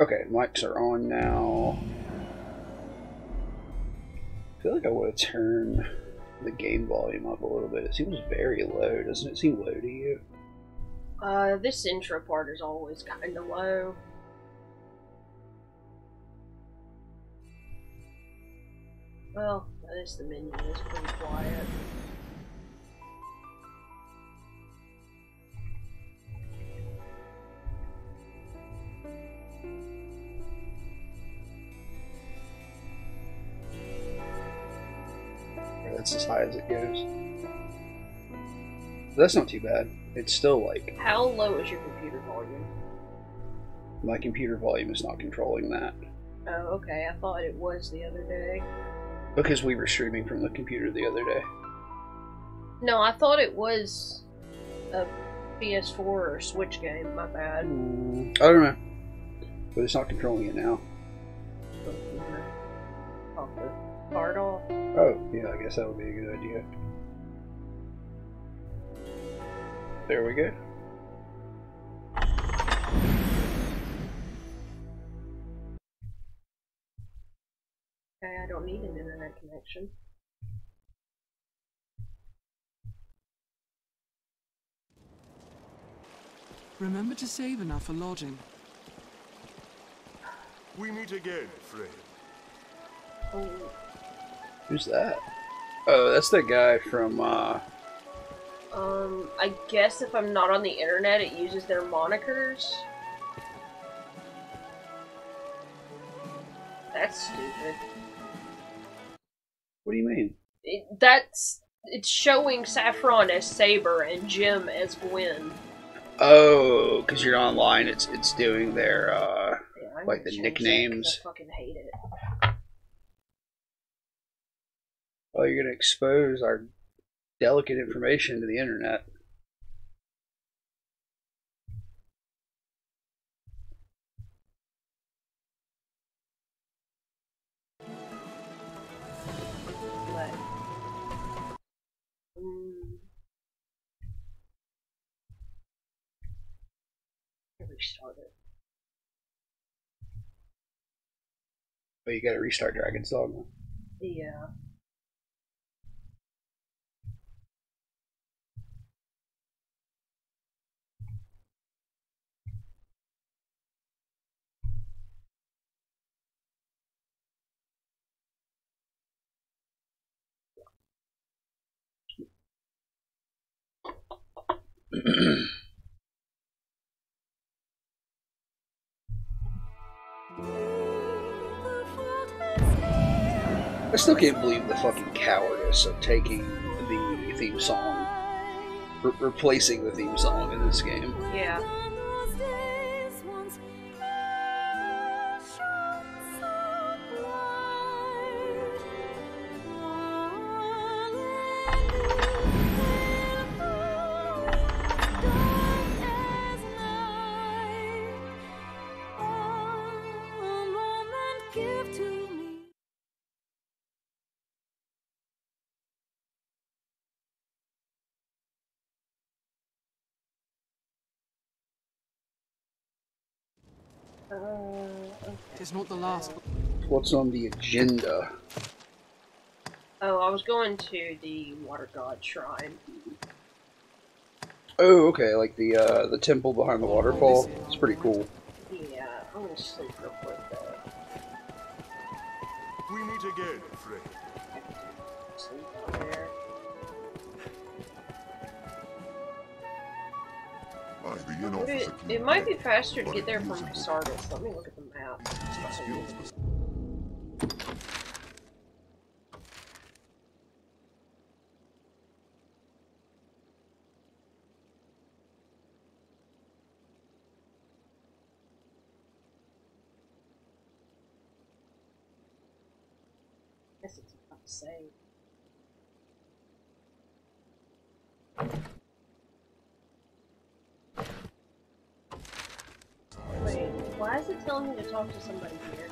Okay, mics are on now. I feel like I want to turn the game volume up a little bit. It seems very low. Doesn't it seem low to you? Uh, this intro part is always kind of low. Well, at least the menu is pretty quiet. High as it goes. That's not too bad. It's still like How low is your computer volume? my computer volume is not controlling that Oh, okay. I thought it was the other day. because we were streaming from the computer the other day. No, I thought it was a PS4 or Switch game. My bad. Mm, I don't know, but it's not controlling it now. Off the card off. Oh, yeah, I guess that would be a good idea. There we go. Okay, I don't need an internet connection. Remember to save enough for lodging. We meet again, friend. Oh, Who's that? Oh, that's the guy from, uh, um, I guess if I'm not on the internet, it uses their monikers. That's stupid. what do you mean? It, that's it's showing Saffron as Saber and Jim as Gwen. Oh, because you're online, it's it's doing their, uh, Yeah, Like the change that 'cause nicknames. I fucking hate it. Oh, you're gonna expose our delicate information to the internet. But mm, restart it. But you gotta restart Dragon's Dogma. Yeah. I still can't believe the fucking cowardice of taking the theme song, re- replacing the theme song in this game. Yeah. Uh, okay. It's not the last. What's on the agenda? Oh, I was going to the Water God Shrine. Oh, okay, like the uh, the temple behind the waterfall. It's pretty cool. Yeah, I'm gonna sleep real quick though. We meet again, friend. Sleep out there. It, it might be faster to get there from. Sardis. Let me look at the map. Guess it's about same. Telling me to talk to somebody here?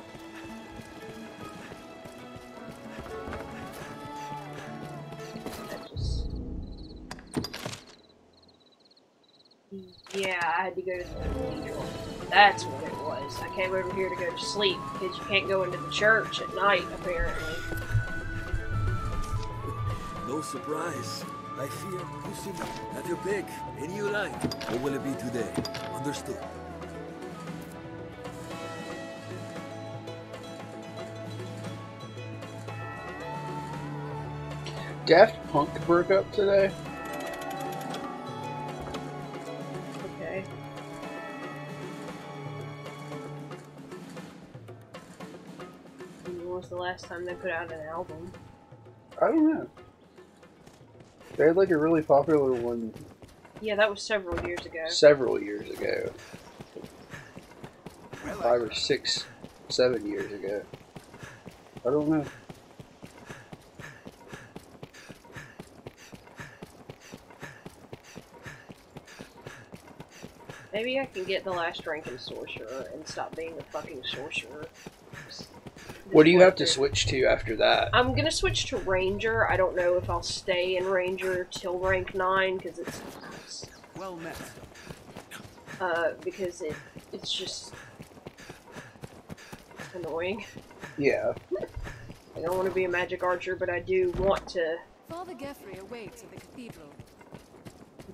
Just... Yeah, I had to go to the cathedral. That's what it was. I came over here to go to sleep because you can't go into the church at night, apparently. No surprise. I fear you me. Have your pick. Any you like. What will it be today? Understood. Daft Punk broke up today. Okay. When was the last time they put out an album? I don't know. They had like a really popular one Yeah, that was several years ago. several years ago. Five or six, seven years ago. I don't know. Maybe I can get the last rank in sorcerer and stop being a fucking sorcerer. Just- What do you have to like switch to after that? I'm gonna switch to ranger. I don't know if I'll stay in ranger till rank nine because it's Well met. uh because it it's just annoying. Yeah. I don't want to be a magic archer, but I do want to Father Geoffrey awaits at the cathedral.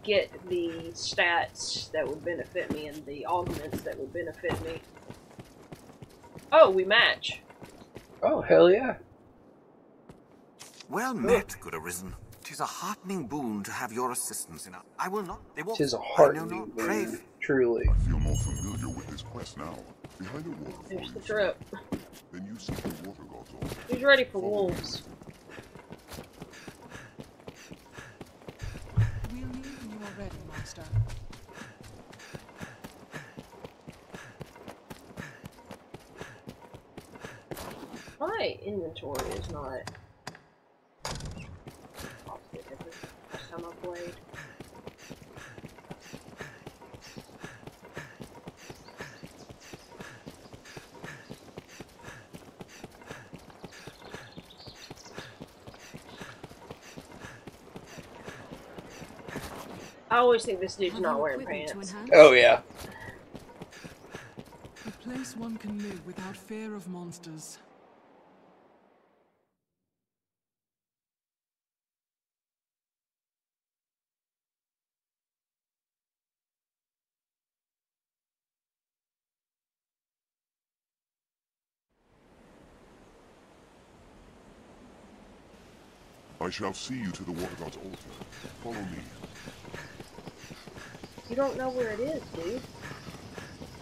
Get the stats that would benefit me and the augments that would benefit me. Oh, we match. Oh hell yeah. Well met, good arisen. Tis a heartening boon to have your assistance in a... I will not... They won't... Tis a heartening not brave. boon, truly. I feel more familiar with this quest now. Behind a waterfall, There's the you trip. see. Then you seek the water god's altar. Who's ready for wolves? We'll leave when you are ready, Master. My inventory is not. every first I always think this dude's Have not your wearing equipment to pants. Oh yeah. A place one can live without fear of monsters. I shall see you to the water god's altar. Follow me. You don't know where it is, dude.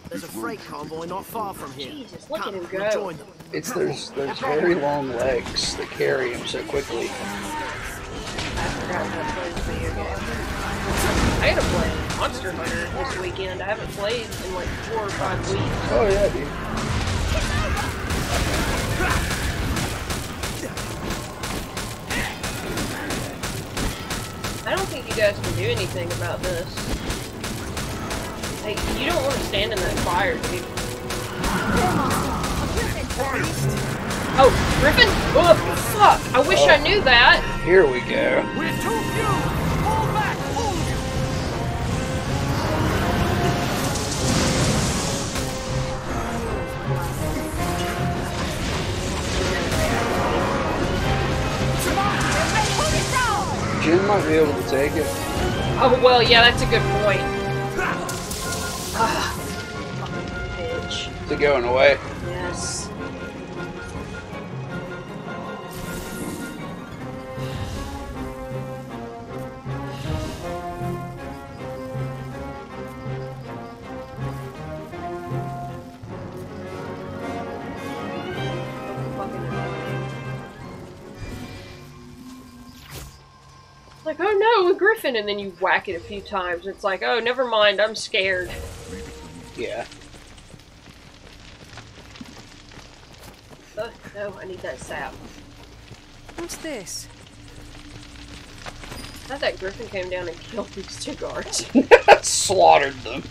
There's a freight convoy not far from here. Jesus, look Come, at him we'll go. join them. It's those those very long legs that carry him so quickly. I forgot how to play this video game. I gotta play Monster Hunter this weekend. I haven't played in like four or five weeks. Oh yeah, dude. I don't think you guys can do anything about this. Like, you don't want to stand in that fire, dude. Oh, Griffin? Oh, fuck! I wish I oh. knew that. Here we go. We're too few! Fall back! All of you! Jin might be able to take it. Oh, well, yeah, that's a good point. It going away? Yes. Like, oh no, a griffin, and then you whack it a few times. It's like, oh, never mind, I'm scared. Yeah. I need that sap. What's this? I thought that griffin came down and killed these two guards. Slaughtered them.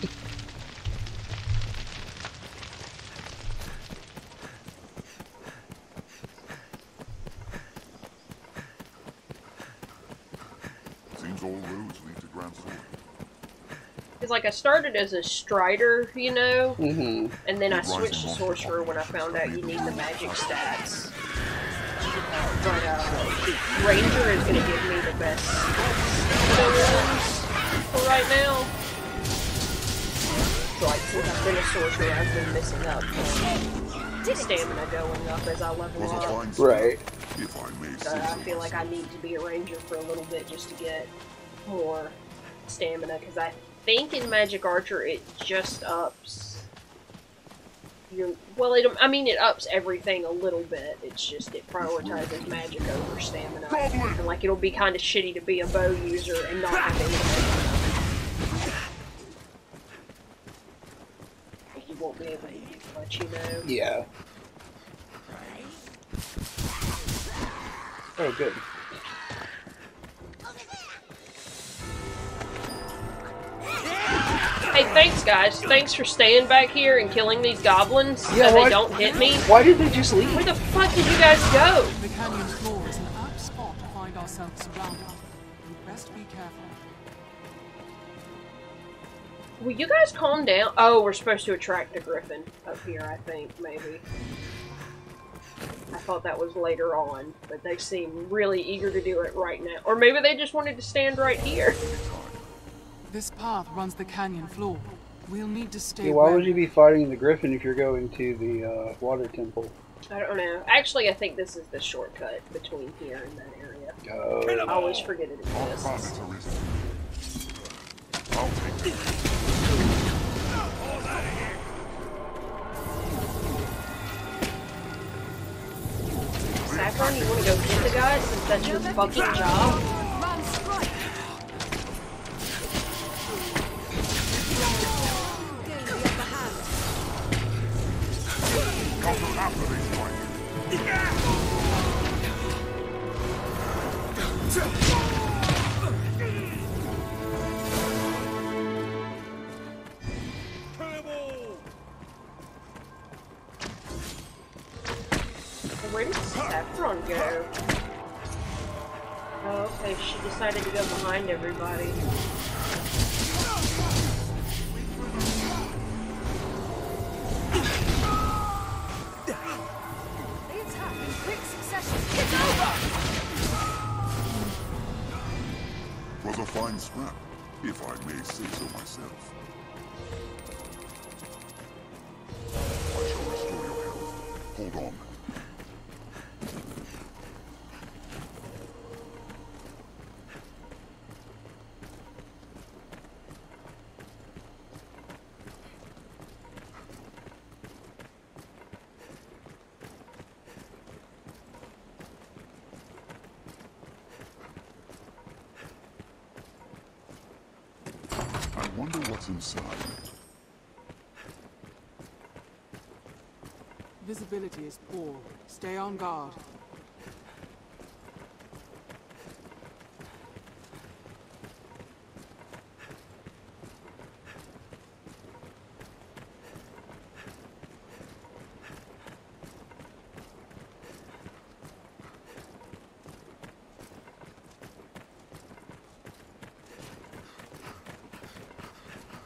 Seems all roads lead to Gran Soren. Because like I started as a Strider, you know, Mm-hmm. and then I switched to Sorcerer when I found out you need the magic stats. But uh, Ranger is going to give me the best ones for right now. So like since I've been a Sorcerer, I've been missing up on stamina going up as I level up. Right. if I may So I feel like I need to be a ranger for a little bit just to get more stamina because I think in Magic Archer it just ups your well it I mean it ups everything a little bit. It's just it prioritizes magic over stamina. And like it'll be kind of shitty to be a bow user and not have any stamina. You won't be able to much, you know. Yeah. Oh, good. Hey, thanks guys. Thanks for staying back here and killing these goblins Yeah, so why- they don't hit me. Why did they just leave? Where the fuck did you guys go? The canyon floor is an apt spot to find ourselves surrounded. We'd best be careful. Will you guys calm down? Oh, we're supposed to attract a griffin up here, I think, maybe. I thought that was later on, but they seem really eager to do it right now. Or maybe they just wanted to stand right here. This path runs the canyon floor. We'll need to stay Yeah, why would you be fighting the griffin if you're going to the uh, water temple? I don't know. Actually, I think this is the shortcut between here and that area. Oh. I always forget it Our exists. profits are risen. I'll take it. Saffron, you want to go get the guy since that's your fucking job? After they strike. Where did Saffron go? Oh, okay, she decided to go behind everybody. Was a fine scrap, if I may say so myself. I shall restore your health. Hold on. I wonder what's inside. Visibility is poor. Stay on guard.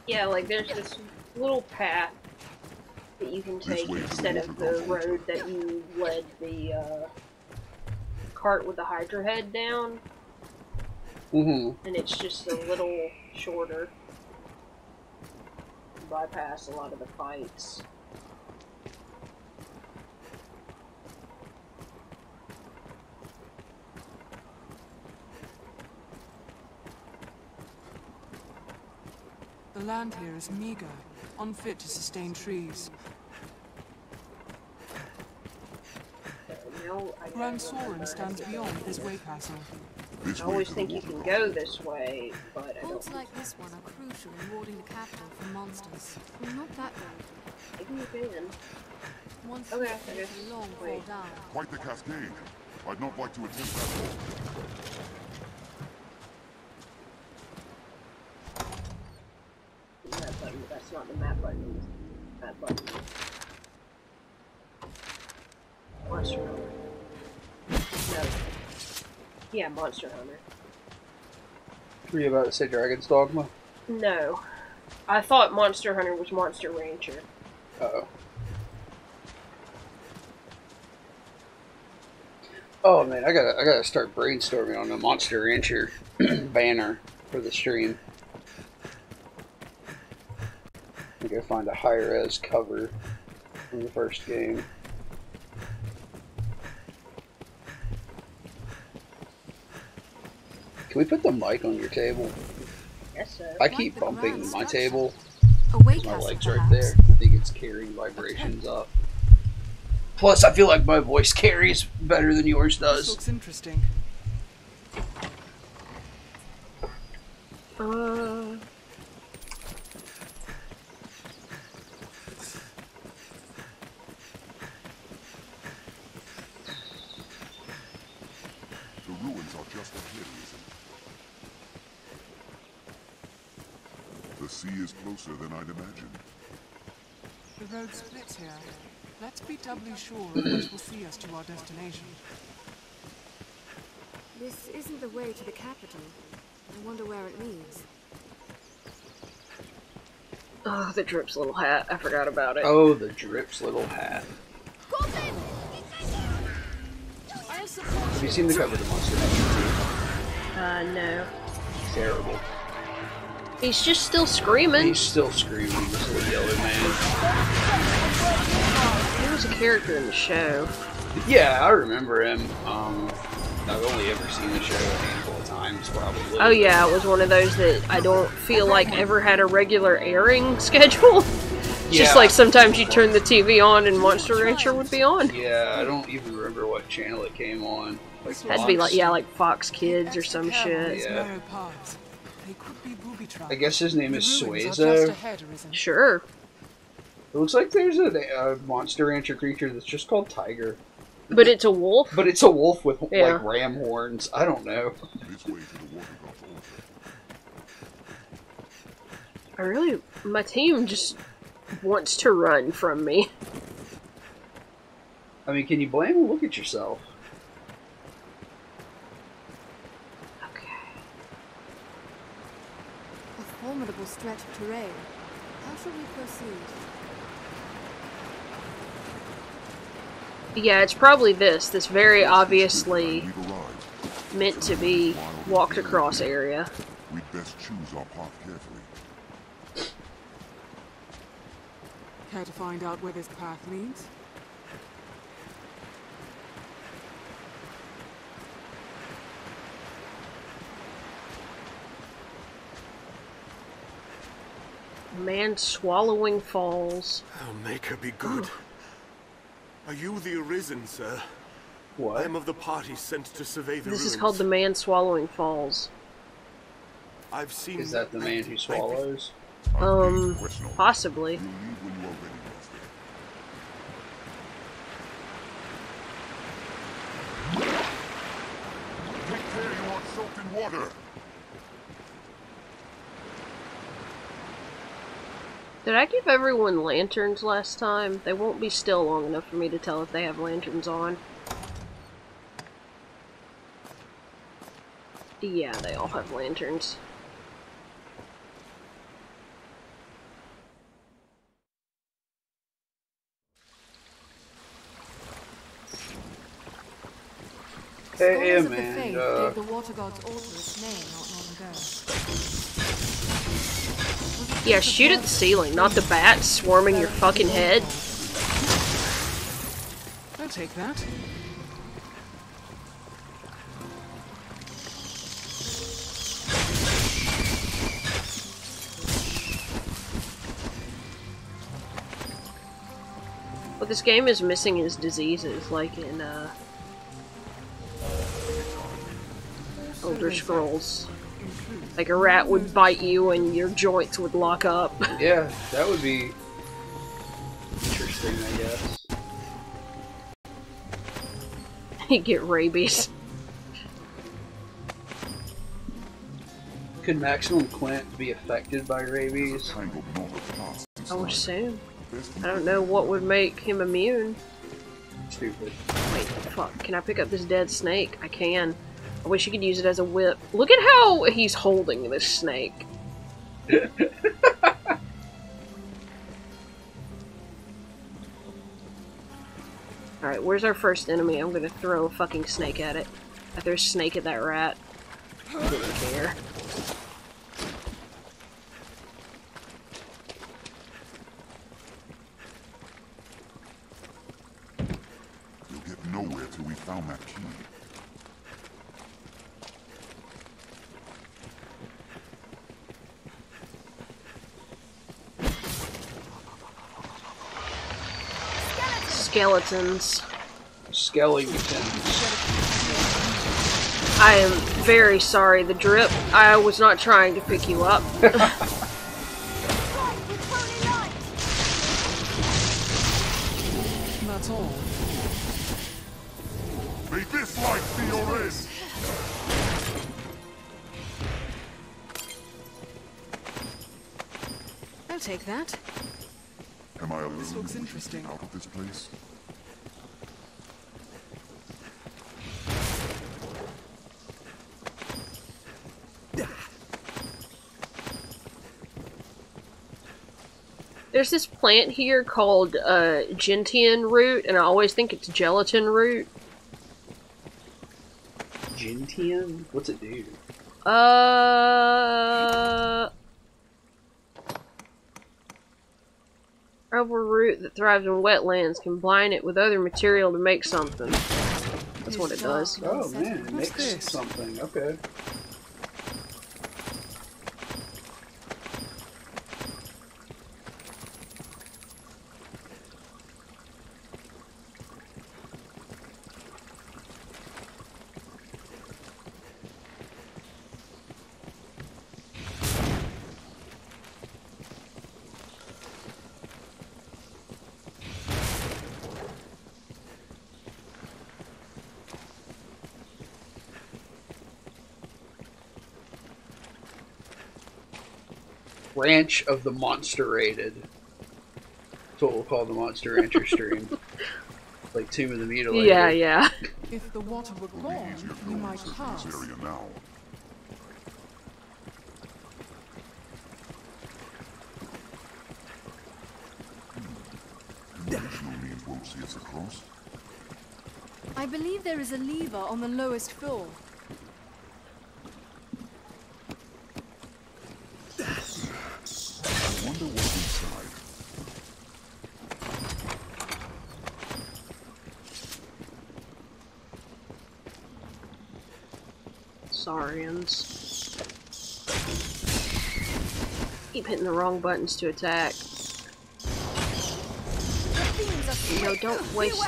Yeah, like there's this little path that you can take way to the instead of the road that you led the uh, cart with the Hydra head down, Mm-hmm. and it's just a little shorter. Bypass a lot of the fights. The land here is meager, unfit to sustain trees. So now I Gran Soren stands beyond this this way. way castle. This I always think you can go this way, but I Bolts don't. like this one are crucial in warding the capital from monsters. Well, not that road. Maybe you can. One Okay, foot I guess- a long wait. down. Quite the cascade. I'd not like to attempt that. That button, that's not the map button. That button. Yeah, Monster Hunter. Were you about to say Dragon's Dogma? No. I thought Monster Hunter was Monster Rancher. Oh. Oh man, I gotta I gotta start brainstorming on the Monster Rancher banner for the stream. I gotta find a high res cover from the first game. Can we put the mic on your table? Yes, sir. I keep bumping my table. A way My legs right there. I think it's carrying vibrations up. Plus, I feel like my voice carries better than yours This does. looks interesting. Uh, The ruins are just ahead, isn't it? The sea is closer than I'd imagined. The road splits here. Let's be doubly sure of which will see us to our destination. This isn't the way to the capital. I wonder where it leads. oh, the Drip's little hat. I forgot about it. Oh, the Drip's little hat. Have you seen the cover of the Monster Hunter Uh, no. Terrible. He's just still screaming. He's still screaming, this little yellow man. He was a character in the show. Yeah, I remember him. Um, I've only ever seen the show a handful of times, probably. Oh yeah, it was one of those that I don't feel like ever had a regular airing schedule. Yeah. Just like sometimes you turn the TV on and Monster Rancher would be on. Yeah, I don't even remember what channel it came on. Like Had to be like yeah, like Fox Kids or some shit. Yeah. narrow paths. They could be booby traps. I guess his name is ruins are just Suezo. ahead, Arisen. Sure. It looks like there's a, a monster rancher creature that's just called Tiger. But it's a wolf. But it's a wolf with Yeah. like ram horns. I don't know. This way to the water god's. I really my team just wants to run from me. I mean, can you blame him? Look at yourself. Okay. A formidable stretch of terrain. How shall we proceed? Yeah, it's probably this. This very obviously meant to be walked across area. We'd best choose our path carefully. Care to find out where this path leads? Man swallowing falls. I'll make her be good. Are you the Arisen, sir? What? I am of the party sent to survey the This ruins. is called the Man Swallowing Falls. I've seen. Is that the man who I've- swallows? Um, Questionable. possibly. We'll leave when you are ready, Master. Take care you aren't soaked in water. Did I give everyone lanterns last time? They won't be still long enough for me to tell if they have lanterns on. Yeah, they all have lanterns. Hey, Scholars of the man. faith Uh, gave the water god's altar its name not long ago. Yeah, shoot at the ceiling, not the bats swarming your fucking head. I'll take that. What this game is missing is diseases, like in uh, Elder Scrolls. Like a rat would bite you and your joints would lock up. yeah, that would be interesting, I guess. you get rabies. Could Maximum Clint be affected by rabies? I would assume. I don't know what would make him immune. Stupid. Wait, fuck. Can I pick up this dead snake? I can. I wish you could use it as a whip. Look at how he's holding this snake. Alright, where's our first enemy? I'm gonna throw a fucking snake at it. I threw a snake at that rat. I didn't care. You'll get nowhere till we found that key. Skeletons. Skeletons. I am very sorry, the drip. I was not trying to pick you up. That's all. May this life be your end! I'll take that. Am I alone This looks in wishing to interesting. out of this place? There's this plant here called uh, gentian root, and I always think it's gelatin root. Gentian? What's it do? Uh, herbal root that thrives in wetlands. Combine it with other material to make something. That's what it does. Oh man, it What's makes something. Okay. Ranch of the Monster Rated. That's what we'll call the Monster Rancher stream. like Tomb of the Mutilated. Yeah, yeah. If the water were It'll gone, you might pass. area now. Hmm. Conventional means won't see us across. I believe there is a lever on the lowest floor. Saurians. Keep hitting the wrong buttons to attack. No, don't waste.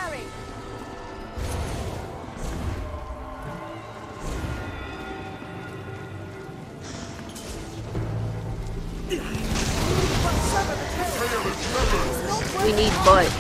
We need butt.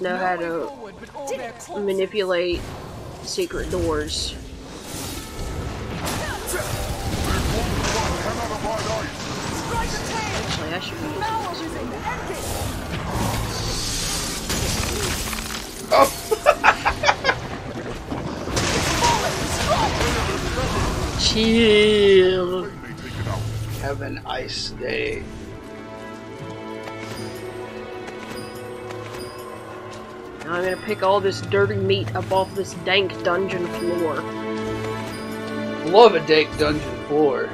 Are know how to Forward, but all their corpses. manipulate secret doors. cannot abide ice! Actually, I should be using this. Chill. They may take it out. Have an ice day. Pick all this dirty meat up off this dank dungeon floor. Love a dank dungeon floor.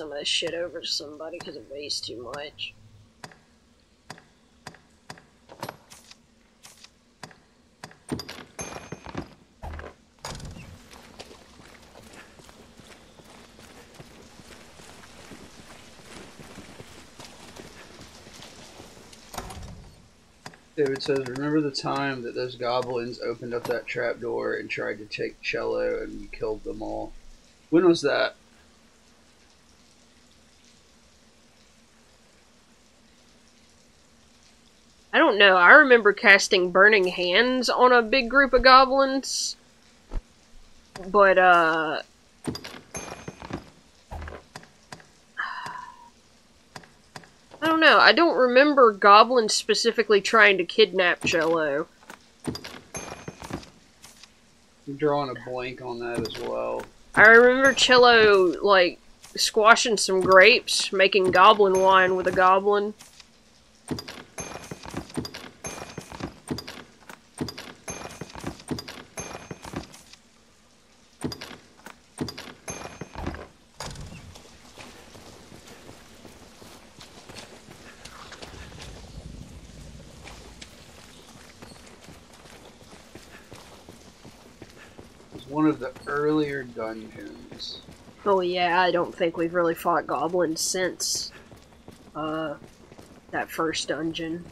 Some of this shit over to somebody because it weighs too much. David says, "Remember the time that those goblins opened up that trapdoor and tried to take Cello, and killed them all? When was that?" Know. I remember casting Burning Hands on a big group of goblins. But, uh. I don't know. I don't remember goblins specifically trying to kidnap Cello. I'm drawing a blank on that as well. I remember Cello, like, squashing some grapes, making goblin wine with a goblin. It was one of the earlier dungeons. Oh yeah, I don't think we've really fought goblins since uh that first dungeon.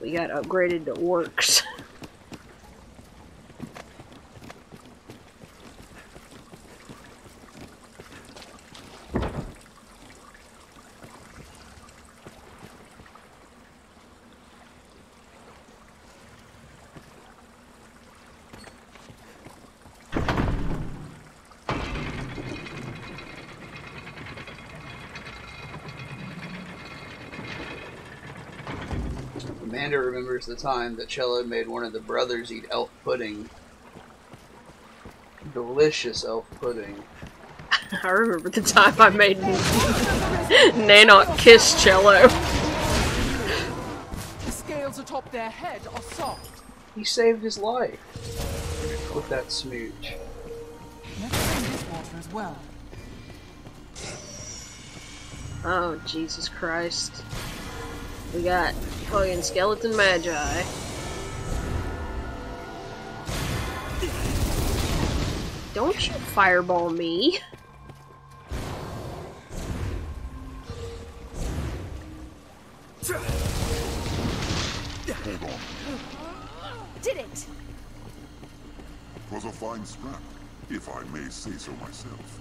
We got upgraded to orcs. Amanda remembers the time that Cello made one of the brothers eat elf pudding. Delicious elf pudding. I remember the time I made Nanok kiss Cello. The scales atop their head are soft. He saved his life with that smooch. Let's drink this water as well. Oh Jesus Christ. We got fucking skeleton magi. Don't you fireball me. Hold on. Did it! Was a fine scrap, if I may say so myself.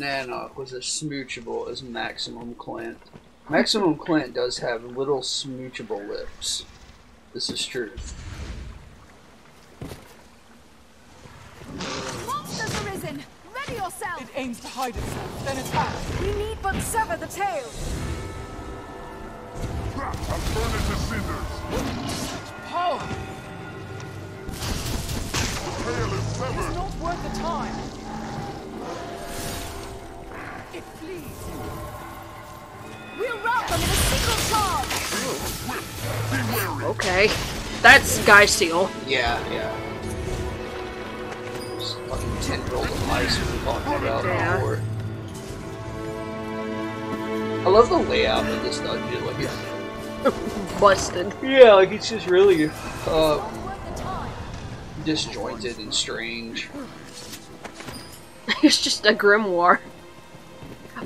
Nanok was as smoochable as Maximum Clint. Maximum Clint does have little smoochable lips. This is true. Monsters arisen! Ready yourself! It aims to hide itself, then attack. We need but sever the tail! I'll burn it to cinders! Power! The Tail is severed! It's not worth the time. It flees. We'll rout them in a single charge! Okay. That's Guy Seal. Yeah, yeah. Those fucking tendrils of mice we were talking about Yeah. before. I love the layout of this dungeon. Like, it busted. Yeah, like it's just really uh, disjointed and strange. it's just a grimoire.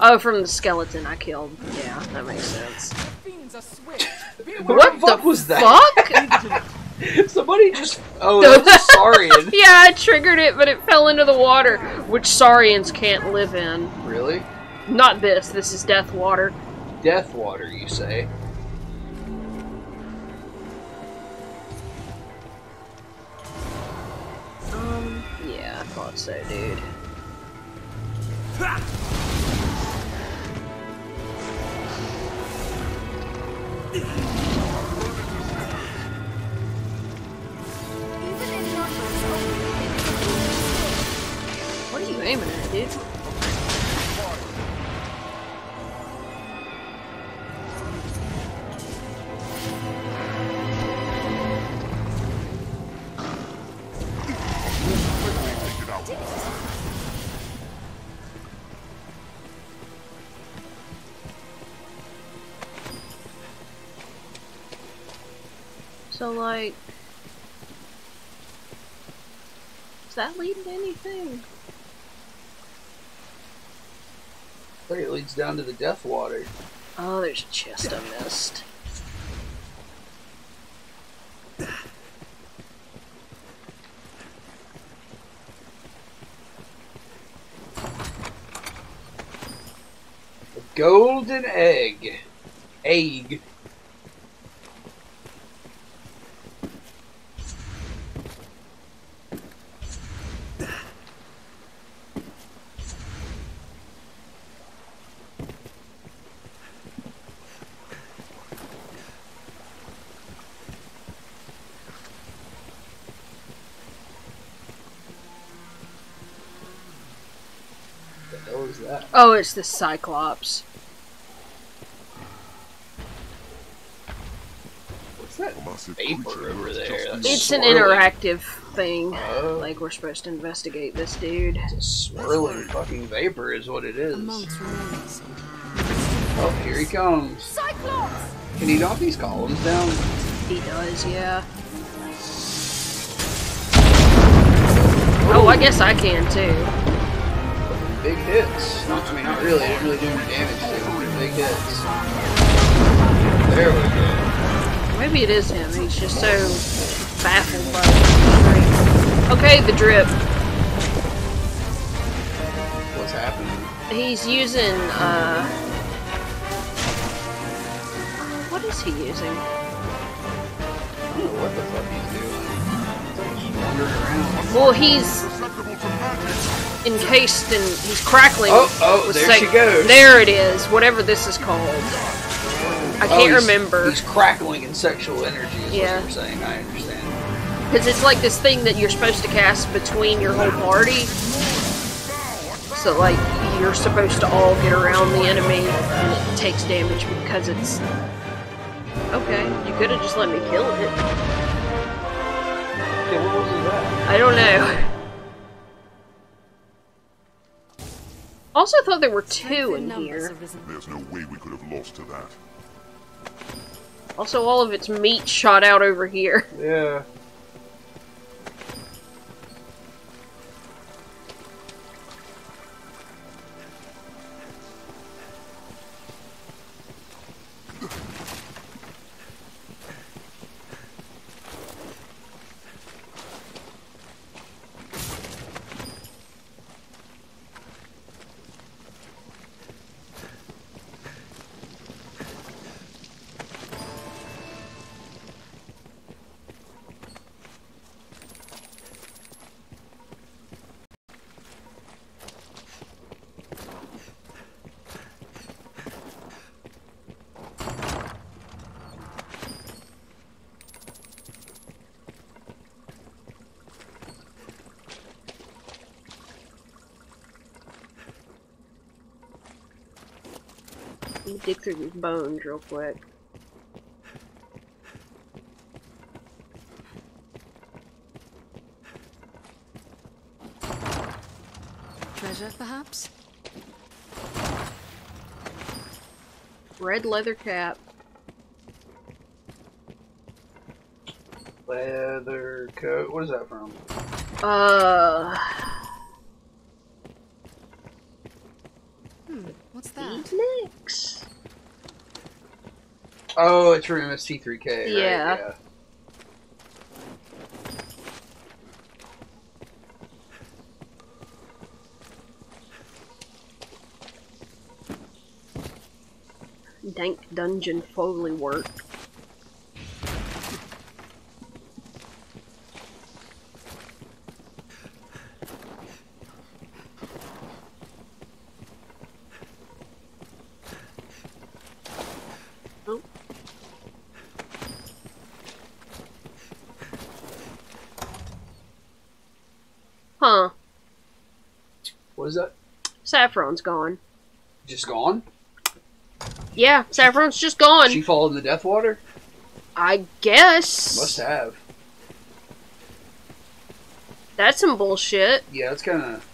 Oh, from the skeleton I killed. Yeah, that makes sense. Fiends are swift. What, the fuck was that? Fuck? Somebody just. Oh, that was Saurian. yeah, I triggered it, but it fell into the water, which Saurians can't live in. Really? Not this. This is death water. Death water, you say? Um, yeah, I thought so, dude. What are you aiming at, dude? Like, does that lead to anything? Look, it leads down to the death water. Oh, there's a chest I missed. Golden egg. Egg. Oh, it's the Cyclops. What's that Massive vapor creature over there? just That's It's an interactive thing. Oh. Like, we're supposed to investigate this dude. It's a swirling fucking vapor is what it is. Oh, here he comes. Cyclops! Can he knock these columns down? He does, yeah. Oh, oh I guess I can too. Big hits. Not, I mean, not really. Didn't really do any damage to him, big hits. There we go. Maybe it is him. He's just so baffled by the. Okay, the drip. What's happening? He's using, uh... What is he using? I don't know what the fuck he's doing. He's wandering around. Well, he's Susceptible to magic. Encased and he's crackling. Oh, oh, there sac- she goes. There it is. Whatever this is called. I Oh, can't he's- remember. He's crackling in sexual energy is Yeah. what you're saying. I understand. Because it's like this thing that you're supposed to cast between your whole party. So, like, you're supposed to all get around the enemy and it takes damage because it's. Okay, you could have just let me kill it. Okay, what was that? I don't know. Also, thought there were two in numbers here. There's no way we could have lost to that. Also, all of its meat shot out over here. Yeah. Bones real quick. Treasure, perhaps? Red leather cap. Leather coat. What is that from? Uh, Hmm, what's that? Phoenix. Oh, it's from MST3K. Right? Yeah. yeah. Dank dungeon Foley work. Huh. What is that? Saffron's gone. Just gone? Yeah, Saffron's just gone. She fall in the death water? I guess. Must have. That's some bullshit. Yeah, it's kind of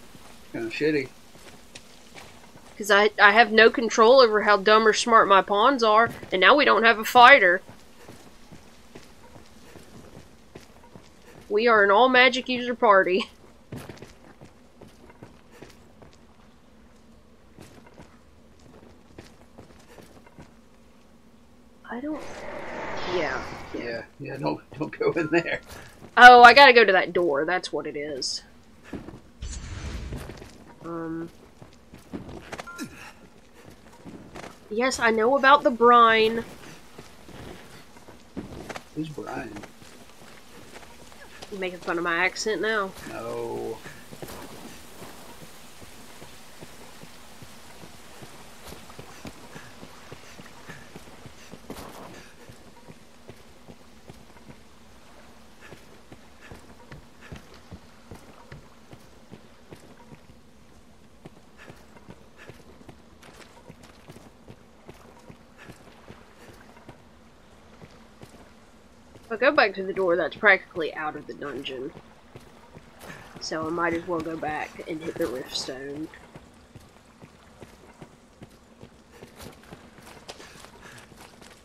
kind of shitty. Because I, I have no control over how dumb or smart my pawns are, and now we don't have a fighter. We are an all magic user party. I don't. Yeah. Yeah, yeah. Don't don't go in there. Oh, I gotta go to that door. That's what it is. Um. Yes, I know about the brine. Who's Brian? You making fun of my accent now? No. If I go back to the door, that's practically out of the dungeon. So I might as well go back and hit the rift stone.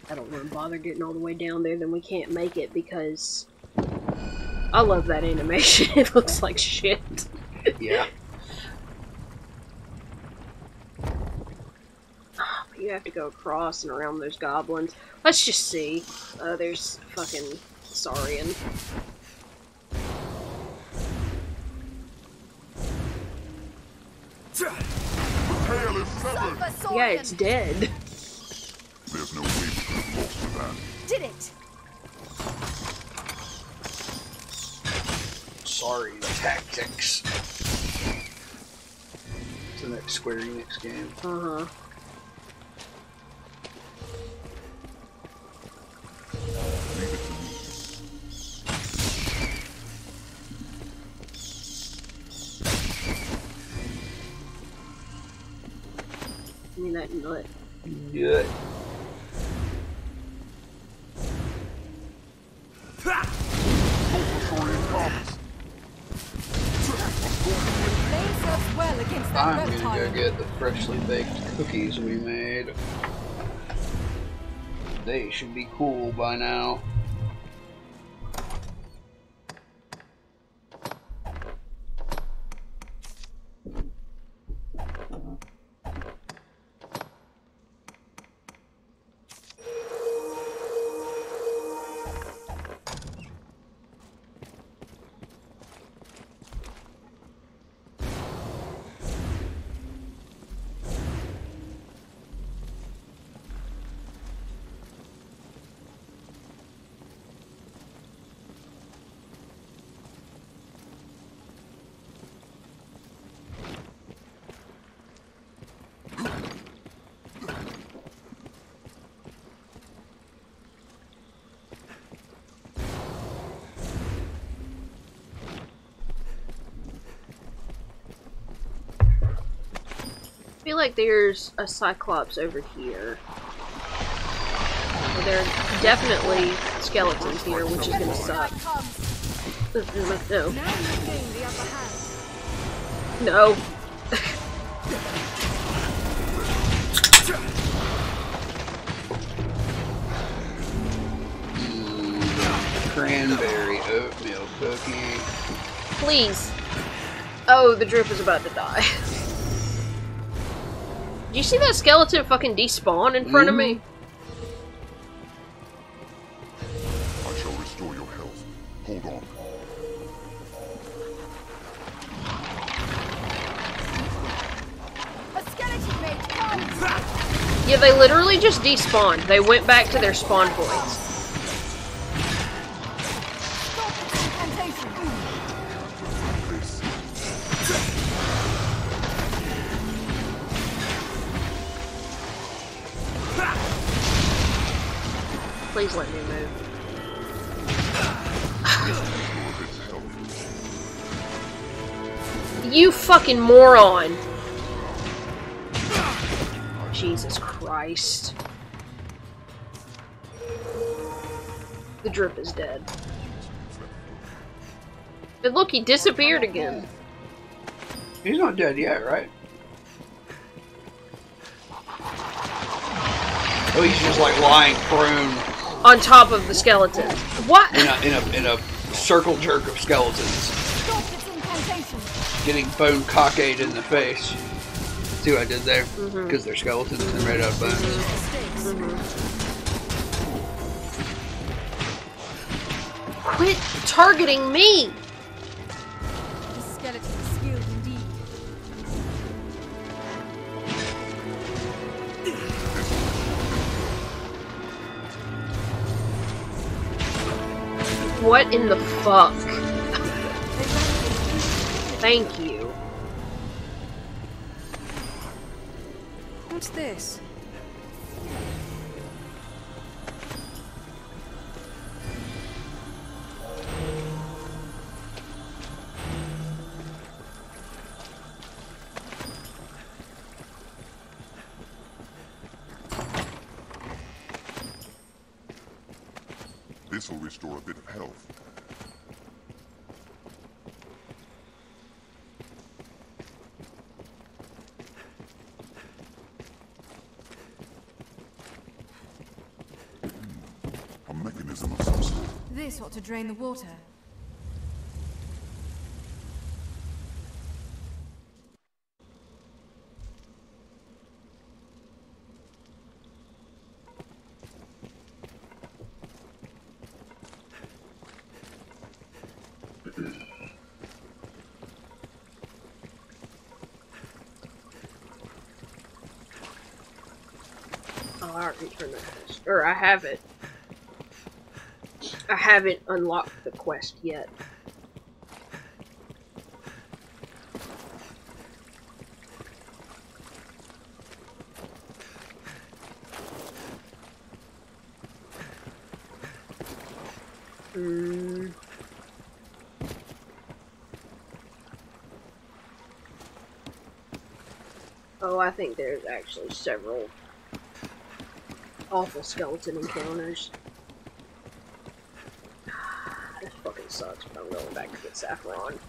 I don't want to bother getting all the way down there, then we can't make it because I love that animation. it looks like shit. Yeah. You have to go across and around those goblins. Let's just see. Uh, there's fucking Saurian. Tail. Yeah, it's dead. There's no way we could have lost to that. Did it! Sorry, tactics. It's the next Square Enix game. Uh huh. I mean that nut. Good. Lane serves well against that I'm gonna go get the freshly baked cookies we made. They should be cool by now. Feel like there's a Cyclops over here. There are definitely skeletons here, which is gonna suck. No. Now you've gained the upper hand. No. cranberry oatmeal cookie. Please. Oh, the drip is about to die. Do you see that skeleton fucking despawn in front of me? Mm-hmm. I shall restore your health. Hold on. A skeleton mate comes! Yeah, they literally just despawned. They went back to their spawn points. Fucking moron! Jesus Christ. The drip is dead. And look, he disappeared again. He's not dead yet, right? Oh, he's just like lying prone On top of the skeleton. What? in a in a in a circle jerk of skeletons, Stop its incantation! Getting bone cockade in the face. See what I did there? Mm-hmm. Because they're skeletons and made out of bones. Mistakes. Quit targeting me! The skeleton skilled indeed. What in the fuck? Thank you. What's this? To drain the water. Oh, I already turned that quest. Or I have it. Haven't unlocked the quest yet. Mm. Oh, I think there's actually several awful skeleton encounters. This fucking sucks, but I'm going back to get Saffron.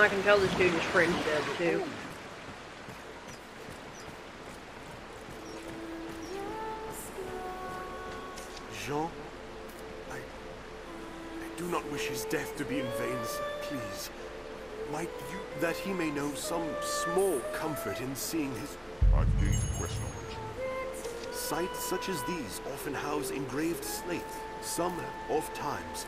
I can tell this dude is friend's dead too. Jean, I, I do not wish his death to be in vain, sir. Please, might you, that he may know some small comfort in seeing his I've gained quest knowledge. sights such as these often house engraved slate, some oft times.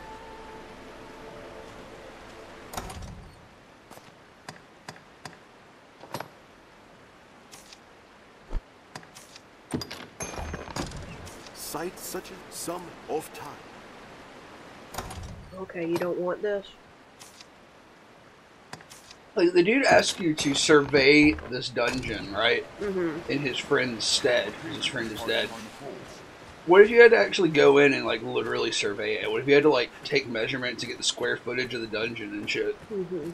Sights such as some oft time. Okay, you don't want this? Like the dude asked you to survey this dungeon, right? Mm-hmm. In his friend's stead. His friend is dead. What if you had to actually go in and like literally survey it? What if you had to like take measurements to get the square footage of the dungeon and shit? Mm-hmm.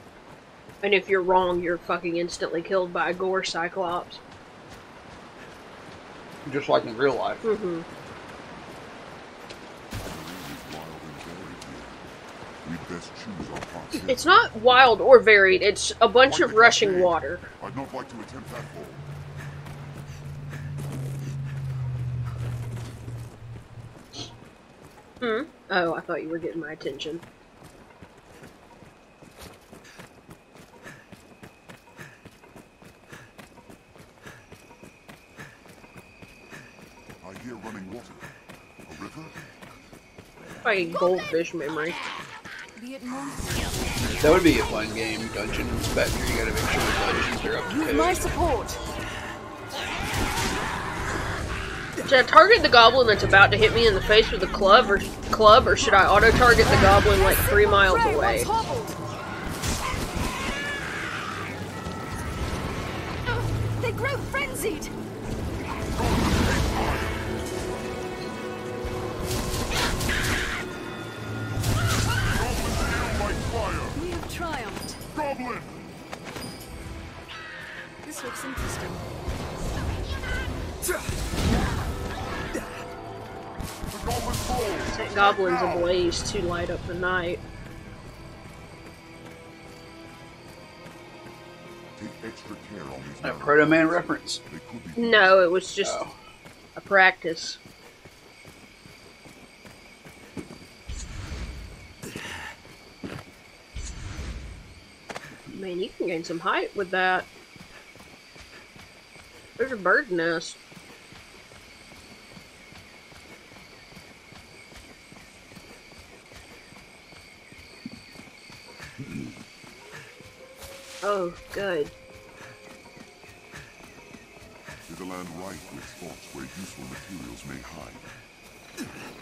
And if you're wrong, you're fucking instantly killed by a gore cyclops. Just like in real life. Mm-hmm. We'd best choose our paths here. It's not wild or varied. It's a bunch of rushing water. I'd not like to attempt that fall. Hmm. Oh, I thought you were getting my attention. I hear running water. A river? Fucking goldfish memory. Be it monsters. That would be a fun game, Dungeon Inspector. You gotta make sure the dungeons are up to With code. my support. Should I target the goblin that's about to hit me in the face with a club, or club, or should I auto target the goblin like three miles away? once hobbled. Ugh, They grow frenzied. Goblin! This looks interesting. The goblin falls! Set goblins ablaze to light up the night. Take extra care on these A. Proto Man reference. They could be No, it was just Oh. a practice. Man, you can gain some height with that. There's a bird nest. Oh, good. Is land with spots where useful materials may hide?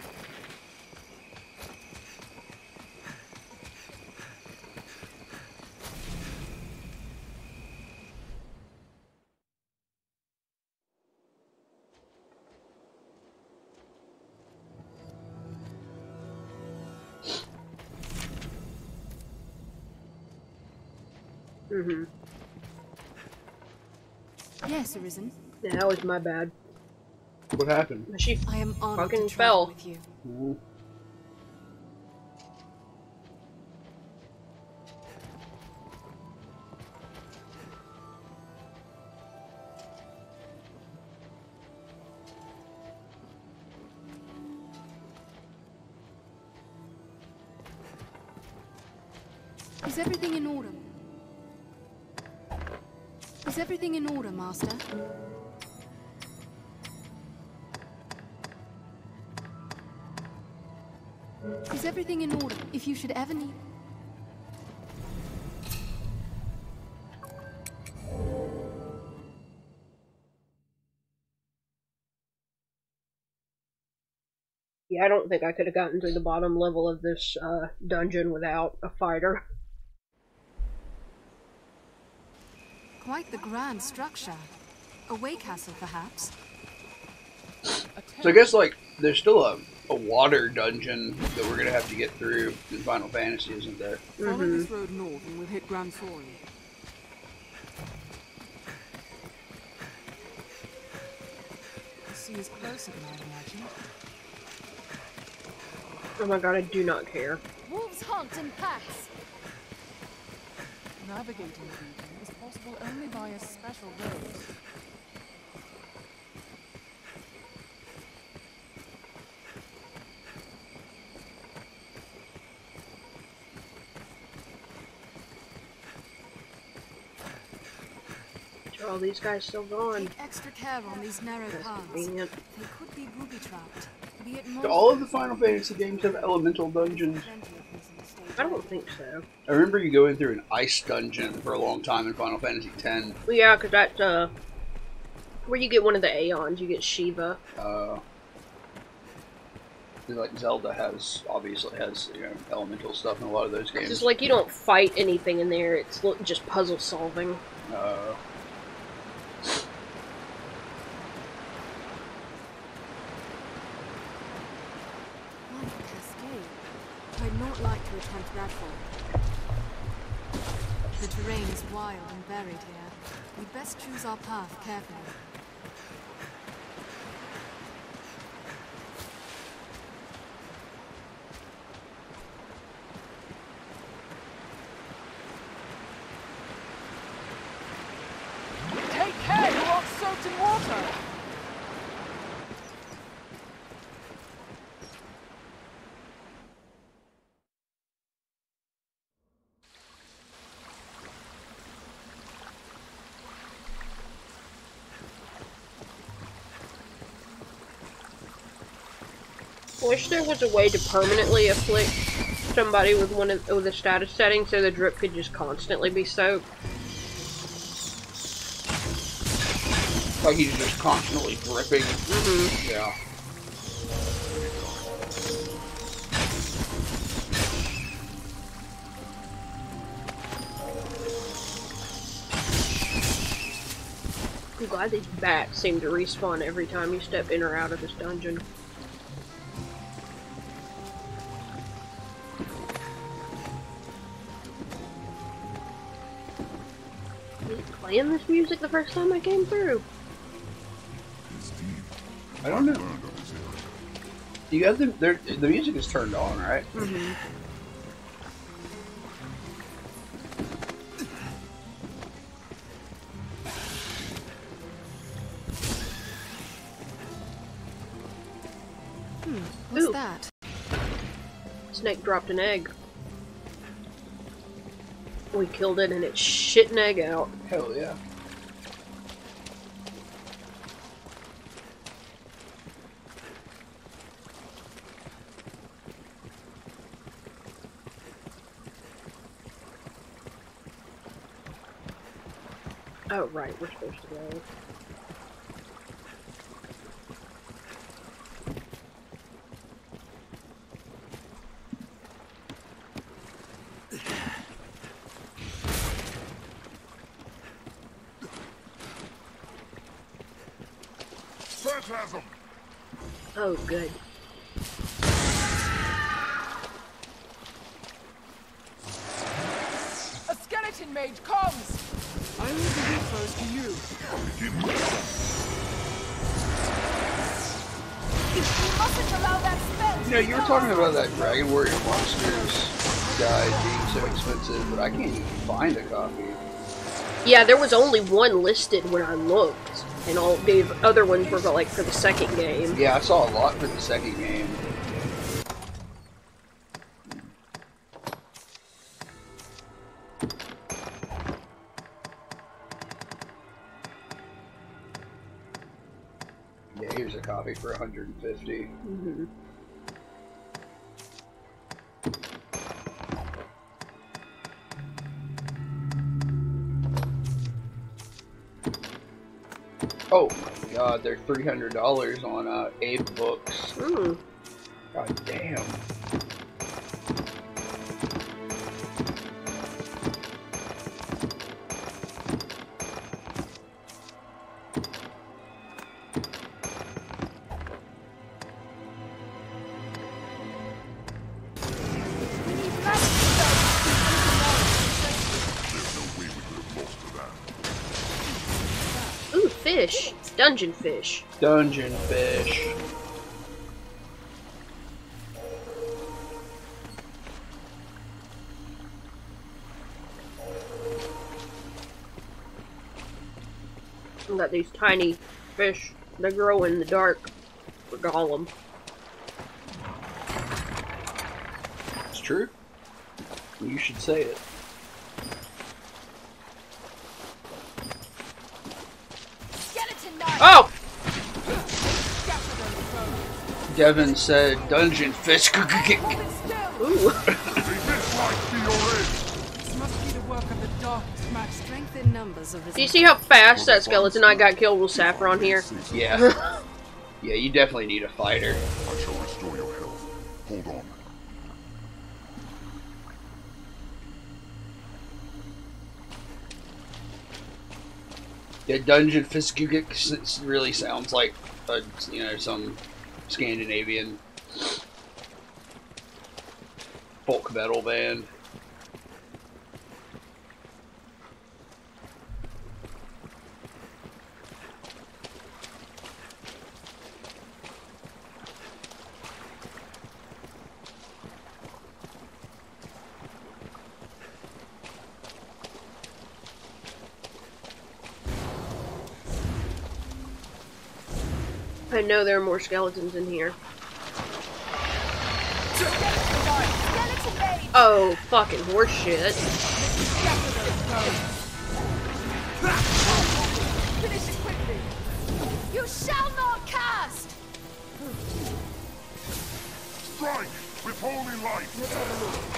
Mm-hmm. Yes, Arisen. Yeah, that was my bad. What happened? She I am honored Fucking to fell. with you. Ooh. Is everything in order? Everything in order, Master? Is everything in order if you should ever need... Yeah, I don't think I could have gotten to the bottom level of this uh, dungeon without a fighter. Quite the grand structure. A way castle, perhaps? So I guess like there's still a, a water dungeon that we're gonna have to get through in Final Fantasy, isn't there? Follow Mhm. this road north and we'll hit Grand Forum. The sea is closer than I'd imagined. Oh my god, I do not care. Wolves hunt in packs. Navigating the region is possible only by a special road. Are all these guys still gone? Take extra care on these narrow paths. Convenient. They could be booby trapped. Be it Do all of the Final Fantasy games have elemental dungeons? I don't think so. I remember you going through an ice dungeon for a long time in Final Fantasy X. Well, yeah, because that's uh, where you get one of the Aeons. You get Shiva. Uh, like Zelda has obviously has you know elemental stuff in a lot of those games. Just like you don't fight anything in there. It's just puzzle solving. Uh, Like a cascade. I'd not like The terrain is wild and varied here. We'd best choose our path carefully. Take care, you aren't soaked in water! Wish there was a way to permanently afflict somebody with one of with a status setting so the drip could just constantly be soaked. like he's just constantly dripping. Mm-hmm. Yeah. I'm glad these bats seem to respawn every time you step in or out of this dungeon. Playing this music the first time I came through? I don't know. burned on his head. You got the the music is turned on, right? Mm-hmm. What's Ooh. that? Snake dropped an egg. We killed it and it shit an egg out. Hell yeah. Oh, right, we're supposed to go. Oh, good. A skeleton mage comes! I will be infos to you. You mustn't allow that spell You know, you were talking about that Dragon Warrior Monsters guide being so expensive, but I can't even find a copy. Yeah, there was only one listed when I looked, and all the other ones were like for the second game. Yeah, I saw a lot for the second game. Yeah, here's a copy for 150. hmm they're $300 on uh, AbeBooks. Mm. God damn. Dungeon fish. Dungeon Fish. Got these tiny fish. that grow in the dark for Gollum. It's true. You should say it. Skeleton knife! Oh! Devin said Dungeon Fish. Hold it still! Ooh. They dislike to your edge! This must be the work of the darkest magic. Strength in numbers of his Do you see how fast that skeleton I got killed with Saffron here? Yeah. yeah, you definitely need a fighter. I shall restore your health. Hold on. Yeah, Dungeon Fiskugix really sounds like a, you know some Scandinavian folk metal band. I know there are more skeletons in here. Oh, fucking horseshit. Finish it quickly. You shall not cast. Strike with holy light!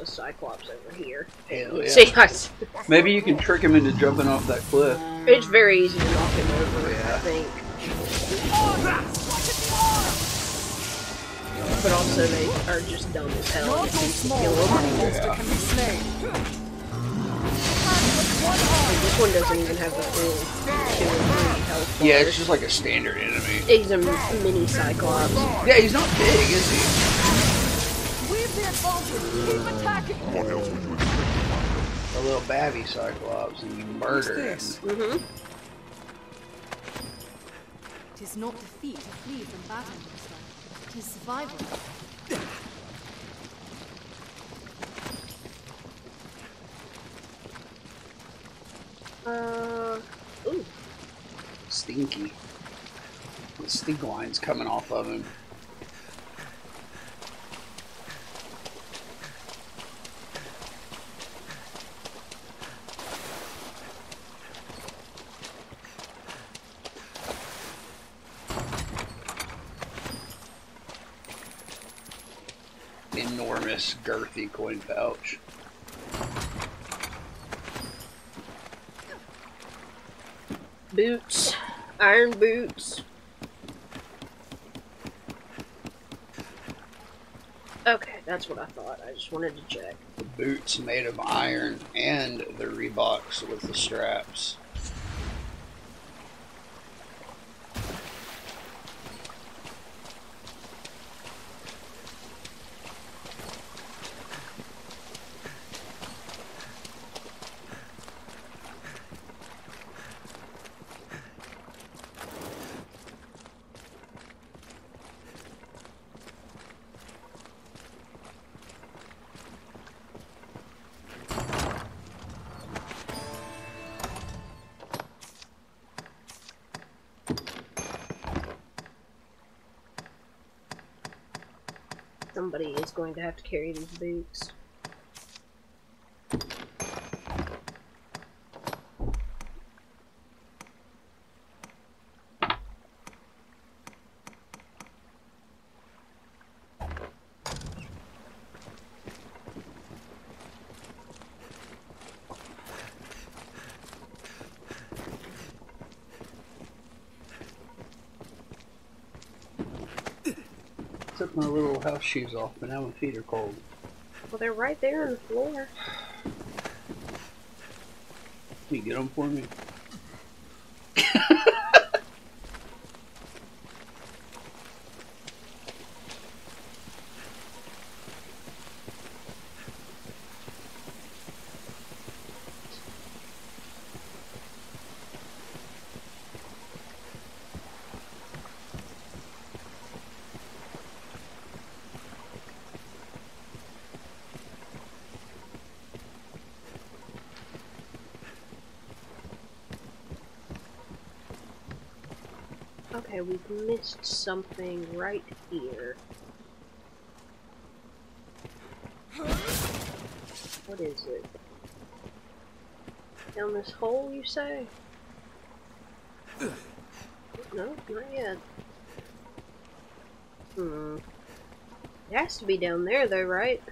A cyclops over here. Hell yeah. See, I s- Maybe you can trick him into jumping off that cliff. it's very easy to knock him over. I think. But also, they are just dumb as hell. You're and too it's easy to small. kill them. honey monster can be slain. This one doesn't even have the full two or three health Yeah, it's just like a standard enemy. He's a mini cyclops. Yeah, he's not big, is he? What else would you expect? A little babby cyclops, and you What's murder him. this? Mm-hmm. It is not defeat to flee from battle, master. It is survival. Uh, ooh. Stinky. The stink line's coming off of him. Okay, that's what I thought. I just wanted to check. The boots made of iron and the Reeboks with the straps. Somebody is going to have to carry these boots. Took my little house shoes off, but now my feet are cold. Well, they're right there on the floor. Can you get them for me? Okay, we've missed something right here. What is it? Down this hole, you say? No, not yet. Hmm. It has to be down there, though, right?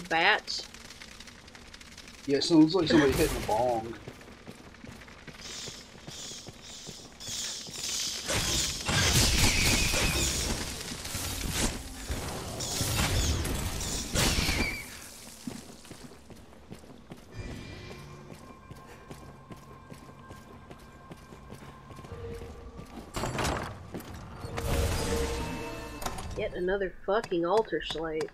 These bats? Yeah, sounds like somebody hitting a bong. Yet another fucking altar slate.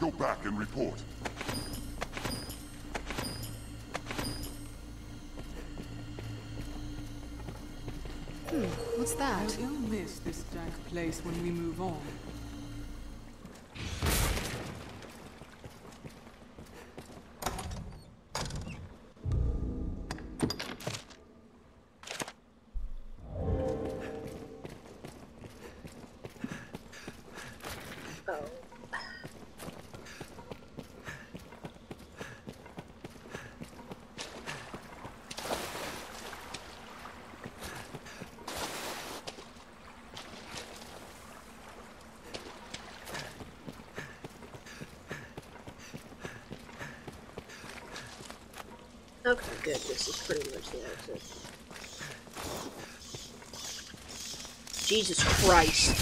Go back and report. Hmm, what's that? I'll ill miss this dank place when we move on. Jesus Christ.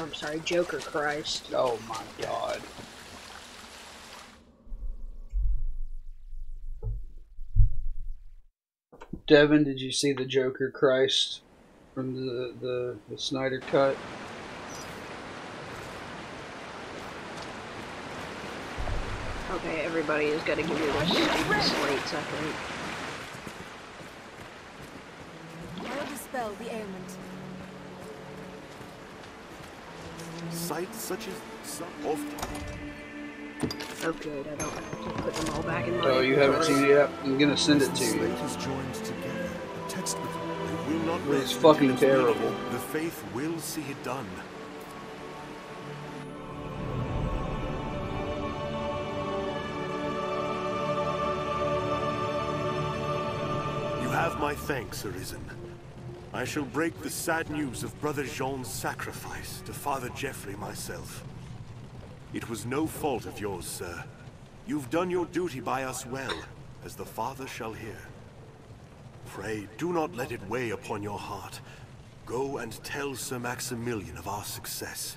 I'm sorry, Joker Christ. Oh my god. Devin, did you see the Joker Christ from the the, the Snyder cut? Okay, everybody has got to give me their stupid slates, I think. I'll dispel the ailment. Sights such as some often Oh good, I don't have to put them all back in my Oh, you haven't seen it yet? I'm gonna send it to you. slate joined together. Text with will not It's fucking terrible. The faith will see it done. My thanks, Arisen. I shall break the sad news of Brother Jean's sacrifice to Father Geoffrey myself. It was no fault of yours, sir. You've done your duty by us well, as the Father shall hear. Pray, do not let it weigh upon your heart. Go and tell Sir Maximilian of our success.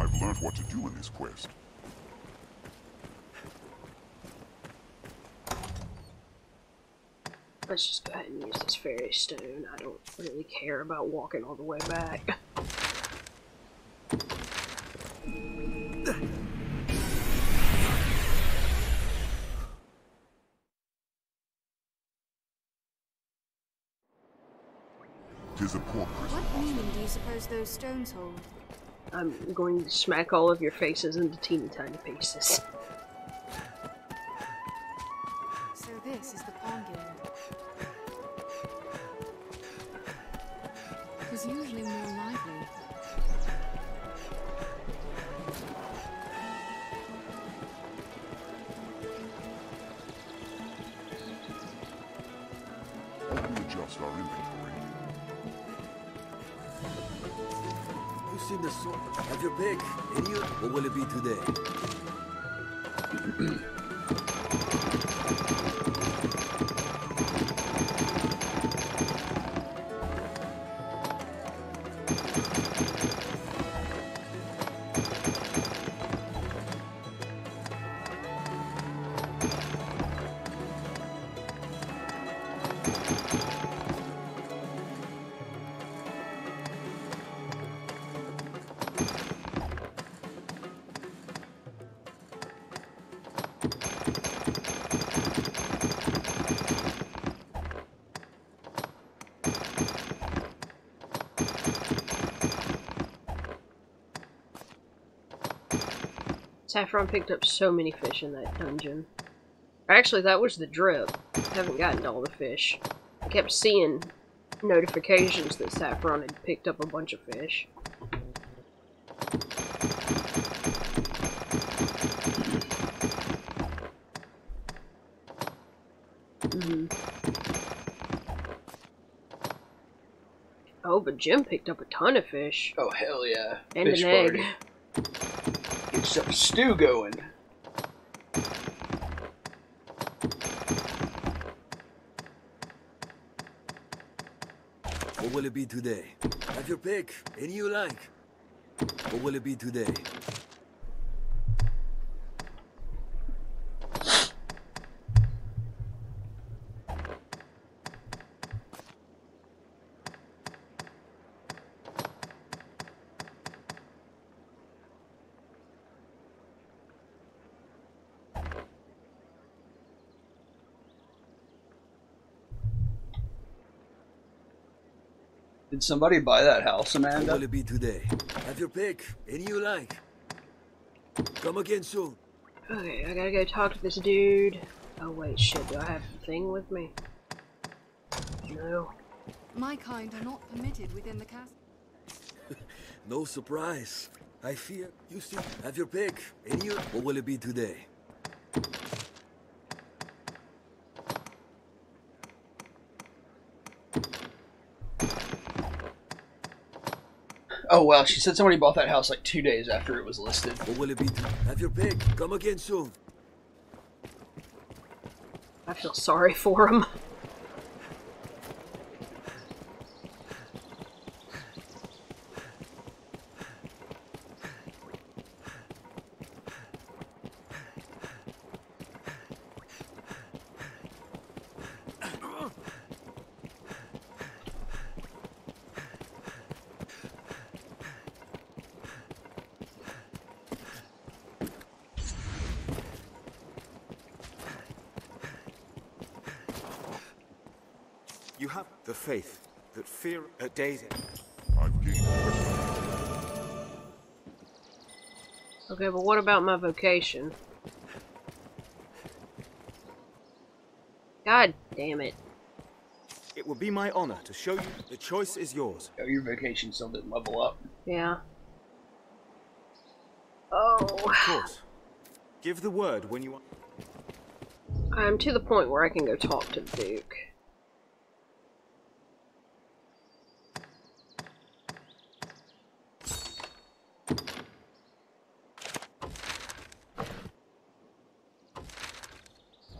I've learned what to do in this quest. Let's just go ahead and use this ferrystone. I don't really care about walking all the way back. Tis a poor Christmas. What meaning do you suppose those stones hold? I'm going to smack all of your faces into teeny tiny pieces. So this is the Pawn game. It was usually more seen the sword? Have your pick. You? What will it be today? Saffron picked up so many fish in that dungeon. Actually, that was the drip. haven't gotten all the fish. I kept seeing notifications that Saffron had picked up a bunch of fish. Mm hmm Oh, but Jim picked up a ton of fish. Oh hell yeah! And Fish an egg. party. Some stew going. What will it be today? Have your pick. Any you like. What will it be today? Did somebody buy that house, Amanda. What will it be today? Have your pick. Any you like. Come again soon. Okay, I gotta go talk to this dude. Oh wait, shit, do I have the thing with me? No. My kind are not permitted within the castle. No surprise. I fear. You see, have your pick. Any you. What will it be today? Oh wow, she said somebody bought that house like two days after it was listed. What will it be? Have your pick. Come again soon. I feel sorry for him. You have the faith that fear at day's. I've gained Okay, but what about my vocation? God damn it. It will be my honor to show you the choice is yours. Oh, your vacation still didn't level up. Yeah. Oh. Of course. Give the word when you are. I'm to the point where I can go talk to the Duke.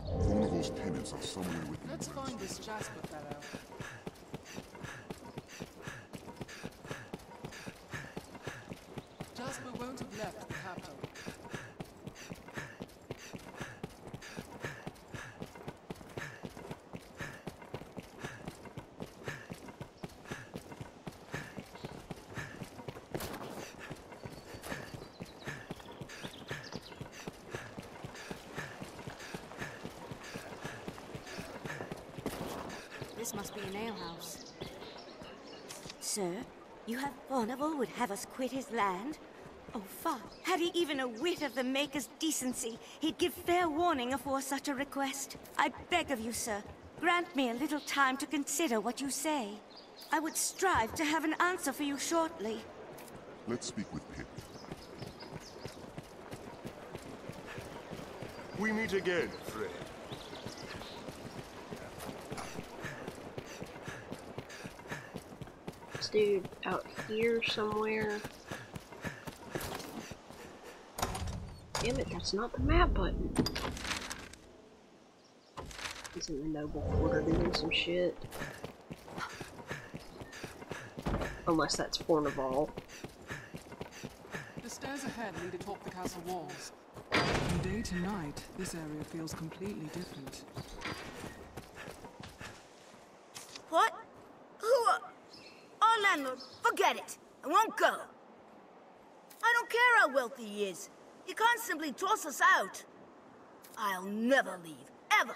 One of those tenants are somewhere within Let's the find this Jasper fellow. Jasper won't have left the capital. This must be an alehouse. Sir, Bonneville would have us quit his land? Oh, fuck. Had he even a whit of the Maker's decency, he'd give fair warning afore such a request. I beg of you, sir, grant me a little time to consider what you say. I would strive to have an answer for you shortly. Let's speak with Pitt. We meet again, Fred. Dude out here somewhere. Damn it, that's not the map button. In the noble quarter doing some shit. Unless that's Fournival. The stairs ahead lead atop the castle walls. From day to night, this area feels completely different. What? Who are... Oh, landlord, forget it. I won't go. I don't care how wealthy he is. He can't simply toss us out. I'll never leave, ever.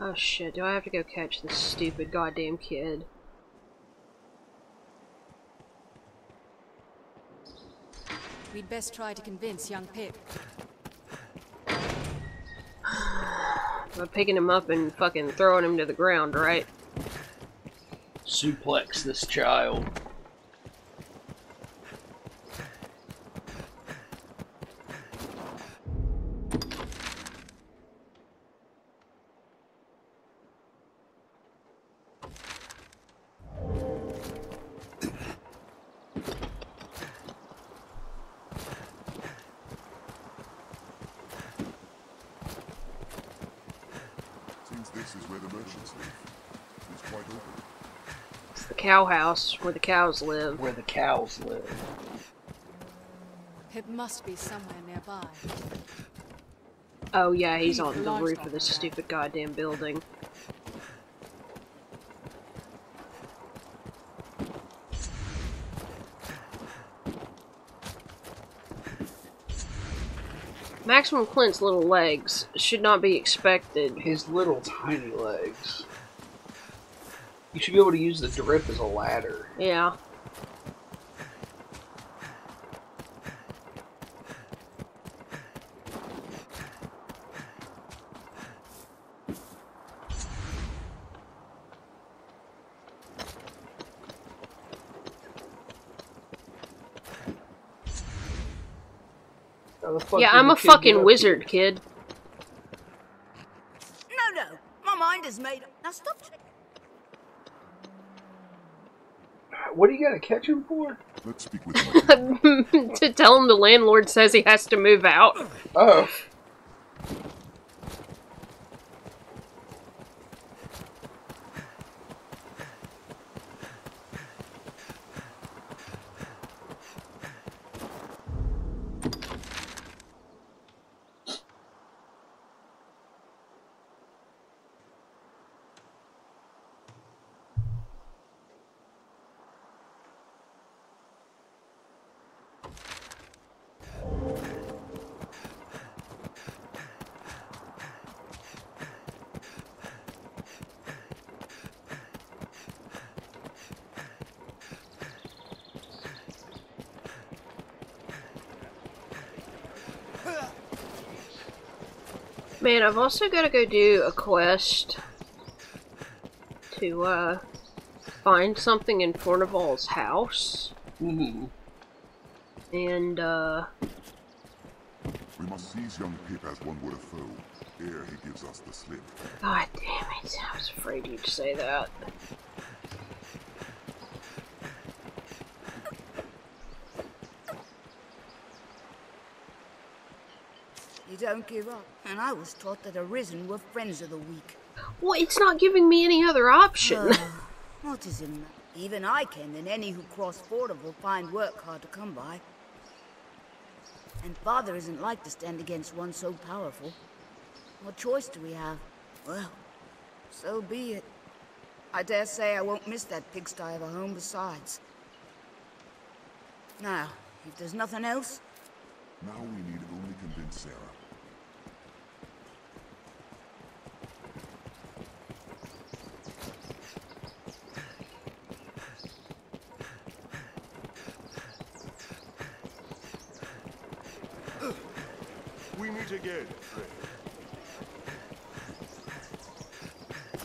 Oh shit, do I have to go catch this stupid goddamn kid? We'd best try to convince young Pip. By picking him up and fucking throwing him to the ground, right? Suplex this child. Since this is where the merchants live, it's quite open. It's the cow house where the cows live. Where the cows live. It must be somewhere nearby. Oh yeah, he's on the the roof of this stupid goddamn building. Maximum Clint's little legs should not be expected. His little tiny legs. You should be able to use the drip as a ladder. Yeah. How the fuck Yeah, I'm a fucking wizard, kid. No, no, my mind is made up. Now stop. here? What are you gonna catch him for? Let's speak with him. to tell him the landlord says he has to move out. Oh. Man, I've also got to go do a quest to uh, find something in Fournival's house. Mm-hmm. And, uh, We must seize young Pip as one would a foe, ere he gives us the slip. god damn it, I was afraid you'd say that. Don't give up. And I was taught that Arisen were friends of the weak. Well, it's not giving me any other option. what is in that? Even I can, and any who cross Fordham will find work hard to come by. And father isn't like to stand against one so powerful. What choice do we have? Well, so be it. I dare say I won't miss that pigsty of a home besides. Now, if there's nothing else, Now we need only convince Sarah. We meet again, friend.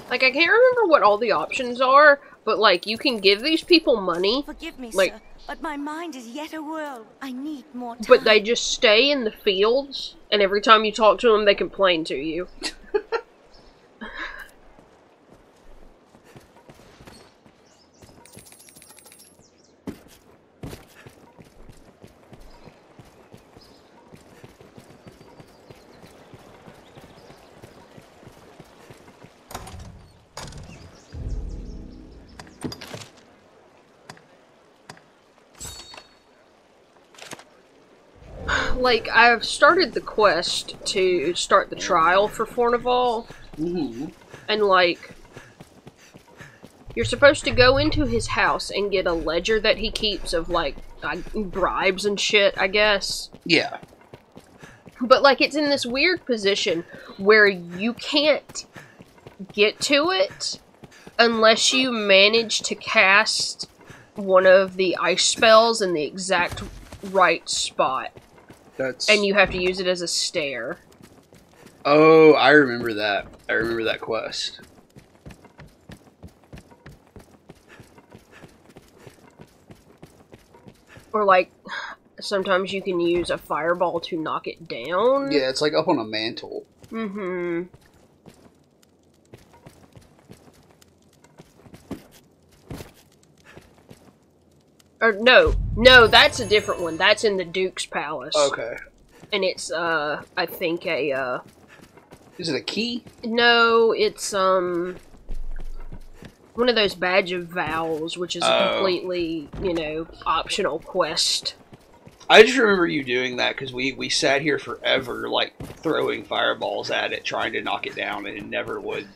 like, I can't remember what all the options are, but, like, you can give these people money, forgive me, Like- sir, but my mind is yet a whirl. I need more time. but they just stay in the fields, and every time you talk to them, they complain to you. like I've started the quest to start the trial for Fournival, Mm-hmm. and like you're supposed to go into his house and get a ledger that he keeps of like uh, bribes and shit, I guess. Yeah. But like it's in this weird position where you can't get to it unless you manage to cast one of the ice spells in the exact right spot, That's and you have to use it as a stair. Oh, I remember that. I remember that quest. Or like, sometimes you can use a fireball to knock it down. Yeah, it's like up on a mantle. Mm-hmm. Or no, no, that's a different one. That's in the Duke's palace. Okay. And it's uh I think a uh Is it a key? no, it's um one of those badge of vows, which is a Oh. completely, you know, optional quest. I just remember you doing that because we, we sat here forever, like throwing fireballs at it, trying to knock it down, and it never would,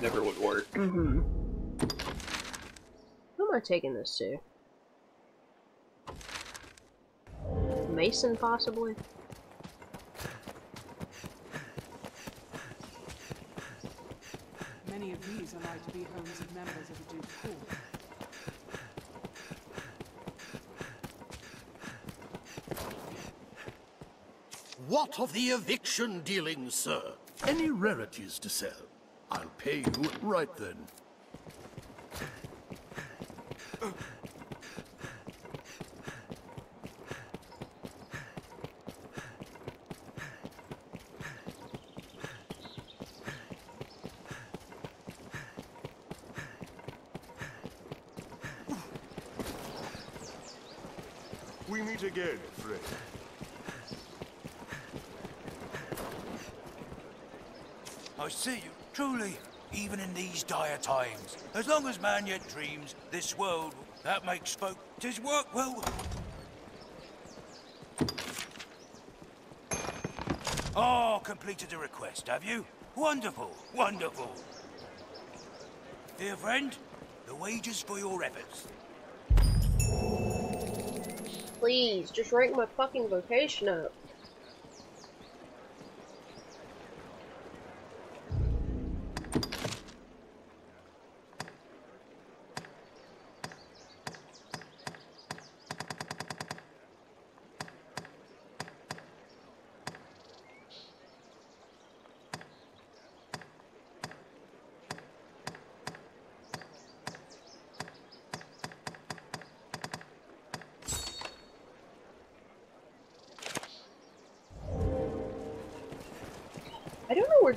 never would work. Mm-hmm. Who am I taking this to? Mason, possibly? Many of these are like to be homes of members of the Duke's court. What of the eviction dealings, sir? Any rarities to sell? I'll pay you right then. Meet again, friend. I see you, truly, even in these dire times. As long as man yet dreams, this world, that makes folk, tis work well. Oh, completed the request, have you? Wonderful, wonderful. Dear friend, the wages for your efforts. Please, just rank my fucking vocation up.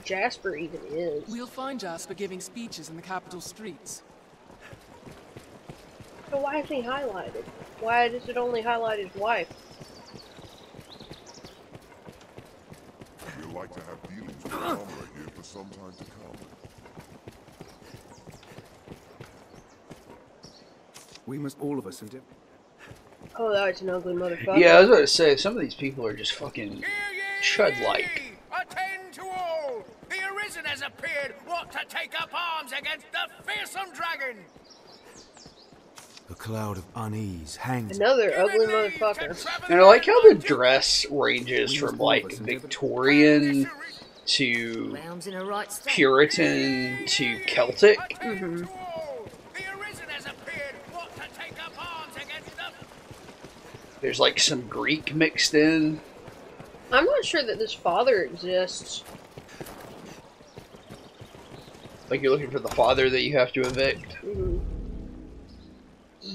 Jasper even is. We'll find Jasper giving speeches in the capital streets. So why is he highlighted? Why does it only highlight his wife? We'll like to have dealings with the here for some time to come. We must all of us endeavor. Oh, that's an ugly motherfucker. Yeah, I was about to say some of these people are just fucking chud-like. Attend to all! The Arisen has appeared, what to take up arms against the fearsome dragon! A cloud of unease hangs. Another ugly motherfucker. And I like how the dress ranges from like Victorian to Rounds in a right step. Puritan to Celtic. Mm-hmm. There's like some Greek mixed in. I'm not sure that this father exists. Like you're looking for the father that you have to evict.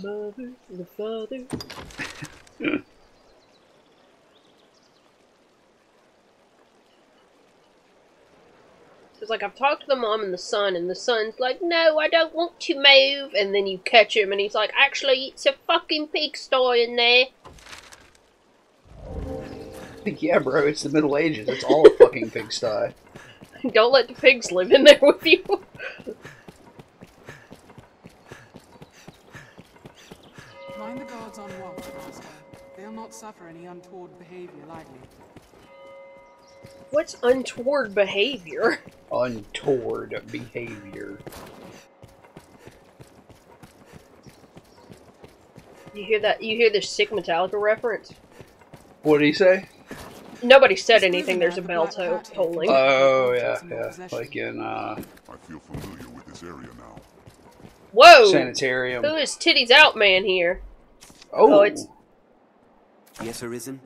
Mhm. Mother, the father. It's like I've talked to the mom and the son, and the son's like, "No, I don't want to move." And then you catch him, and he's like, "Actually, it's a fucking pigsty in there." yeah, bro, it's the Middle Ages. It's all a fucking pigsty. don't let the pigs live in there with you. Mind the guards on watch, Master. They'll not suffer any untoward behavior lightly. What's untoward behavior? Untoward behavior. You hear that? You hear this sick Metallica reference? What did he say? Nobody said anything. There's a bell to- tolling. Oh yeah, yeah. Like in uh, I feel familiar with this area now. Whoa! Sanitarium. Who is titties out man here? Oh. it's Yes, Arisen?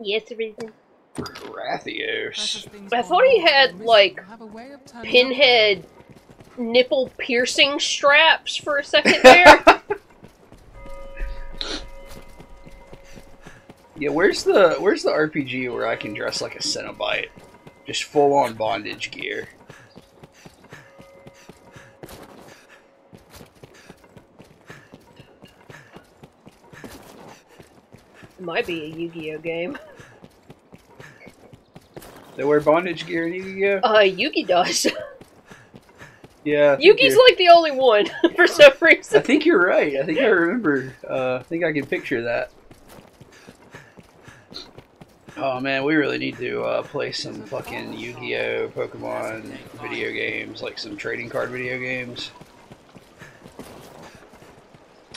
Yes, Arisen. Rathios. I thought he had like pinhead nipple piercing straps for a second there. Yeah, where's the where's the RPG where I can dress like a Cenobite? Just full on bondage gear. Might be a Yu-Gi-Oh game. They wear bondage gear in Yu-Gi-Oh. Uh, Yugi does. Yeah. Yugi's like the only one for some reason. I think you're right. I think I remember. Uh, I think I can picture that. Oh man, we really need to uh, play some fucking Yu-Gi-Oh, Pokemon video games, like some trading card video games.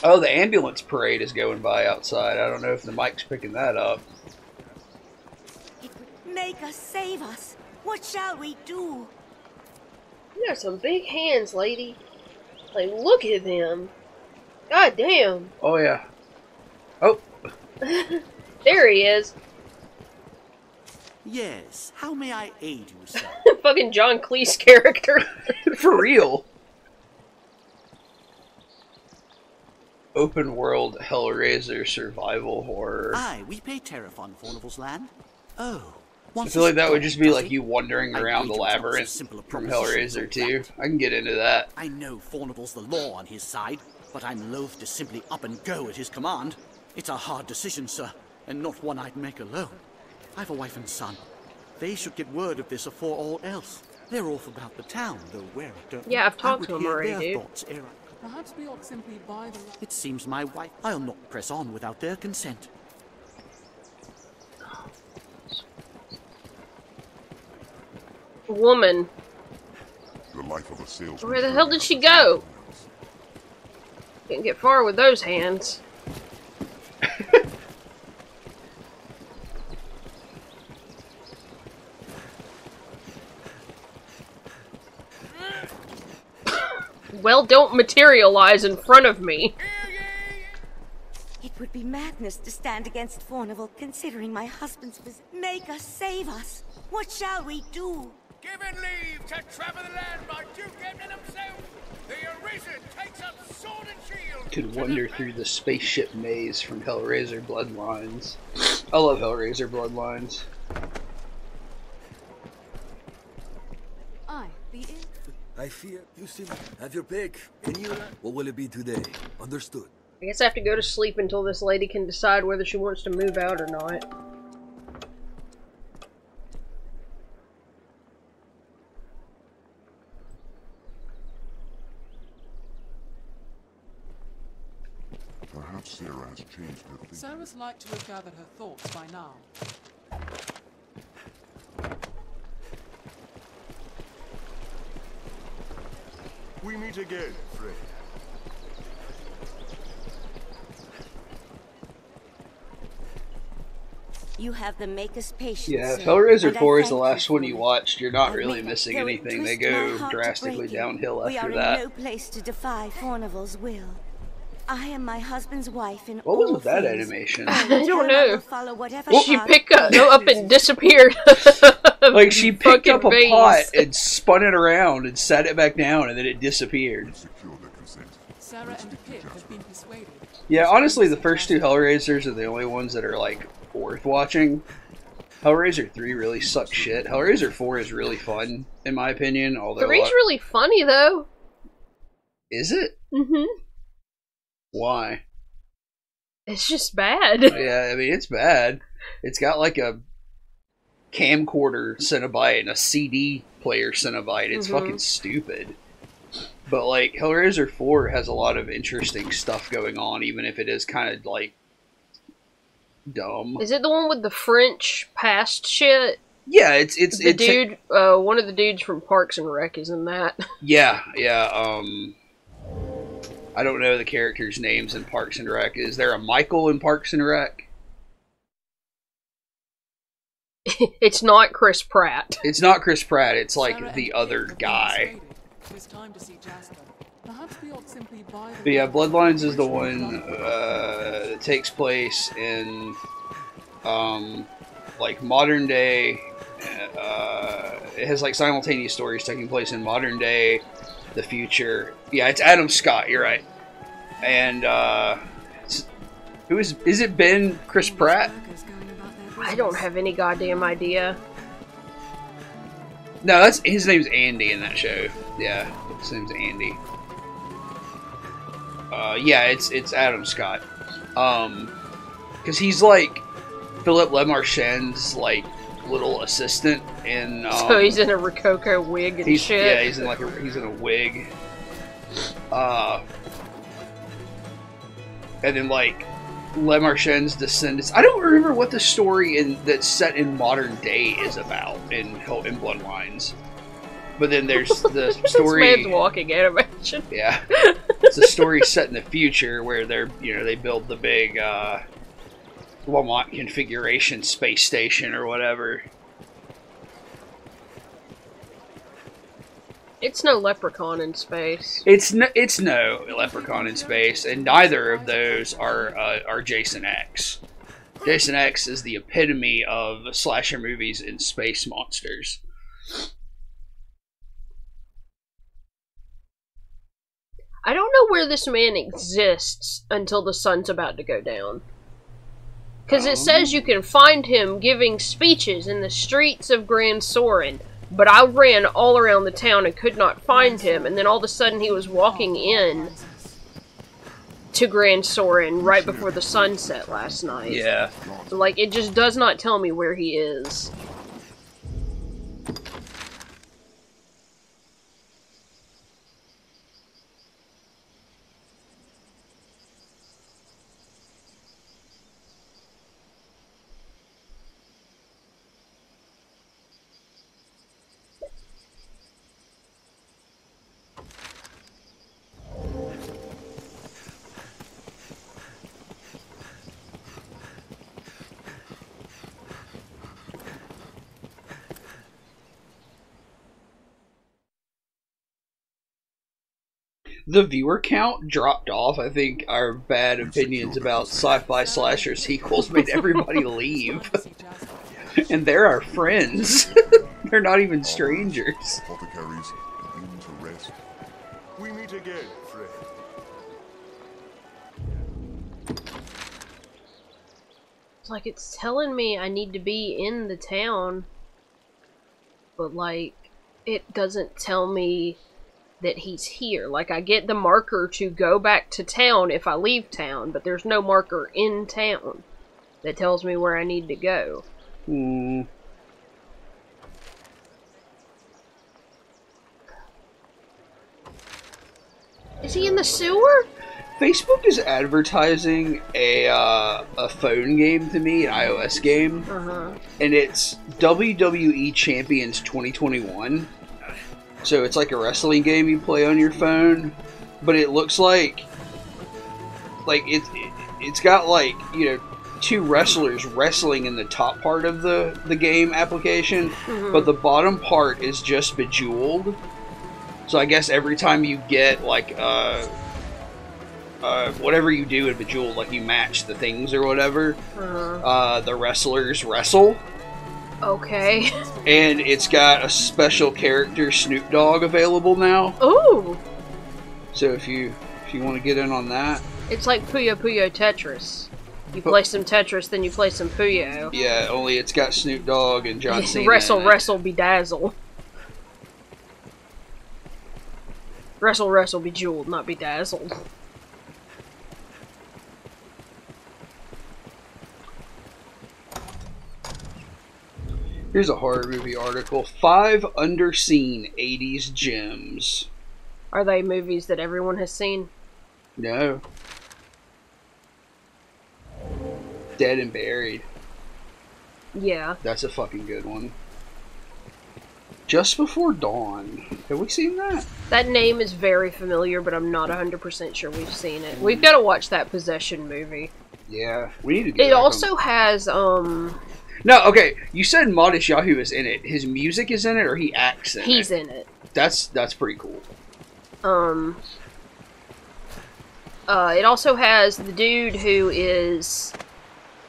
Oh, the ambulance parade is going by outside. I don't know if the mic's picking that up. Make us save us. What shall we do? You got some big hands, lady. Like, look at them. God damn. Oh yeah. Oh, There he is. Yes, how may I aid you, sir? Fucking John Cleese character. for real. Open world Hellraiser survival horror. Aye, we pay tariff on Fournival's land. Oh, I feel like that would just be like it? you wandering around the agree to terms of labyrinth from Hellraiser like 2. I can get into that. I know Fournival's the law on his side, but I'm loath to simply up and go at his command. It's a hard decision, sir, and not one I'd make alone. I've a wife and son. They should get word of this afore all else. They're off about the town, though where I don't Yeah. I've talked would to 'em hear already, their dude. Thoughts ere I- Perhaps we ought simply buy the. It seems my wife. I'll not press on without their consent. Woman. The life of a salesman. Where the hell did she go? Can't get far with those hands. well, don't materialize in front of me. It would be madness to stand against Fournival, considering my husband's visit. Make us save us. What shall we do? Given leave to travel the land by Duke Edmund himself, the Arisen takes up sword and shield. Could wander through the spaceship maze from Hellraiser Bloodlines. I love Hellraiser Bloodlines. I, the inn. I fear you still have your pick. And you, what will it be today? Understood. I guess I have to go to sleep until this lady can decide whether she wants to move out or not. Perhaps Sarah has changed her thinking. Sarah's like to have gathered her thoughts by now. We meet again, Frey. You have the Maker's patience. Yeah, if sir, Hellraiser 4 is the last one you watched, you're not really missing anything. They go drastically break it, downhill we after are that. in no place to defy Fournival's will. I am my husband's wife in What was all with that animation? I I don't tell I will know. follow whatever She path picked up, he up and disappeared. Like she picked up a vase. pot and spun it around and sat it back down and then it disappeared. Sarah and Pip have been persuaded. Yeah, honestly, the first two Hellraisers are the only ones that are like worth watching. Hellraiser 3 really sucks shit. Hellraiser 4 is really fun, in my opinion, although. a Three's lot- really funny though. Is it? Mm-hmm. Why? It's just bad. yeah, I mean, it's bad. It's got like a camcorder Cenobite and a CD player Cenobite. It's Mhm. fucking stupid. But like Hellraiser 4 has a lot of interesting stuff going on, even if it is kind of like dumb. Is it the one with the French past shit? Yeah, it's it's the it's dude. Uh, one of the dudes from Parks and Rec is in that. Yeah, yeah. Um, I don't know the characters' names in Parks and Rec. Is there a Michael in Parks and Rec? it's not Chris Pratt. It's not Chris Pratt. It's like Sarah the other Pip guy. It's time to see Jasper. Perhaps we ought simply buy the. But yeah, Bloodlines is the one uh, that takes place in um, like modern day. Uh, it has like simultaneous stories taking place in modern day, the future. Yeah, it's Adam Scott. You're right. And uh, who is is it? Ben Chris Pratt? I don't have any goddamn idea. No, that's his name's Andy in that show. Yeah, his name's Andy. Uh, yeah, it's it's Adam Scott. Um, because he's like Philip Lemarchand's like little assistant in. Um, so he's in a Rococo wig and he's, shit. Yeah, he's in like a, he's in a wig. Uh, and then like Lemarchand's descendants. I don't remember what the story in that's set in modern day is about in in Bloodlines. But then there's the story. This man's walking animation. Yeah, it's a story set in the future where they're you know they build the big uh, Lament Configuration space station or whatever. It's no leprechaun in space. It's no, it's no Leprechaun in space, and neither of those are uh, are Jason X. Jason X is the epitome of slasher movies and space monsters. I don't know where this man exists until the sun's about to go down. Because it says you can find him giving speeches in the streets of Gran Soren, but I ran all around the town and could not find him, and then all of a sudden he was walking in to Gran Soren right before the sunset last night. Yeah. Like, it just does not tell me where he is. The viewer count dropped off. I think our bad opinions about sci-fi slasher sequels made everybody leave, and they're our friends. they're not even strangers. Apothecaries begin to rest. We meet again, friend. It's like it's telling me I need to be in the town, but like it doesn't tell me that he's here. Like I get the marker to go back to town if I leave town, but there's no marker in town that tells me where I need to go. Hmm. Is he in the sewer? Facebook is advertising a uh, a phone game to me, an iOS game, Uh-huh. and it's WWE Champions 2021. So it's like a wrestling game you play on your phone, but it looks like like it, it it's got like you know two wrestlers wrestling in the top part of the the game application, Mhm. but the bottom part is just bejeweled. So I guess every time you get like uh uh, whatever you do in Bejeweled, like you match the things or whatever, Uh-huh. uh, the wrestlers wrestle. Okay. And it's got a special character Snoop Dogg available now. Ooh! So if you if you want to get in on that, It's like Puyo Puyo Tetris. You oh. play some Tetris, then you play some Puyo. yeah, only it's got Snoop Dogg and John Cena. wrestle, wrestle, bedazzle. Wrestle, wrestle, bejeweled, not bedazzled. Here's a horror movie article: Five underseen '80s gems. Are they movies that everyone has seen? No. Dead and Buried. Yeah. That's a fucking good one. Just Before Dawn. Have we seen that? That name is very familiar, but I'm not 100% sure we've seen it. We've got to watch that Possession movie. Yeah, we need to. Get It back on- also has, um, No, okay. You said Matisyahu is in it. His music is in it, or he acts in he's it. He's in it. That's that's pretty cool. Um, uh, it also has the dude who is,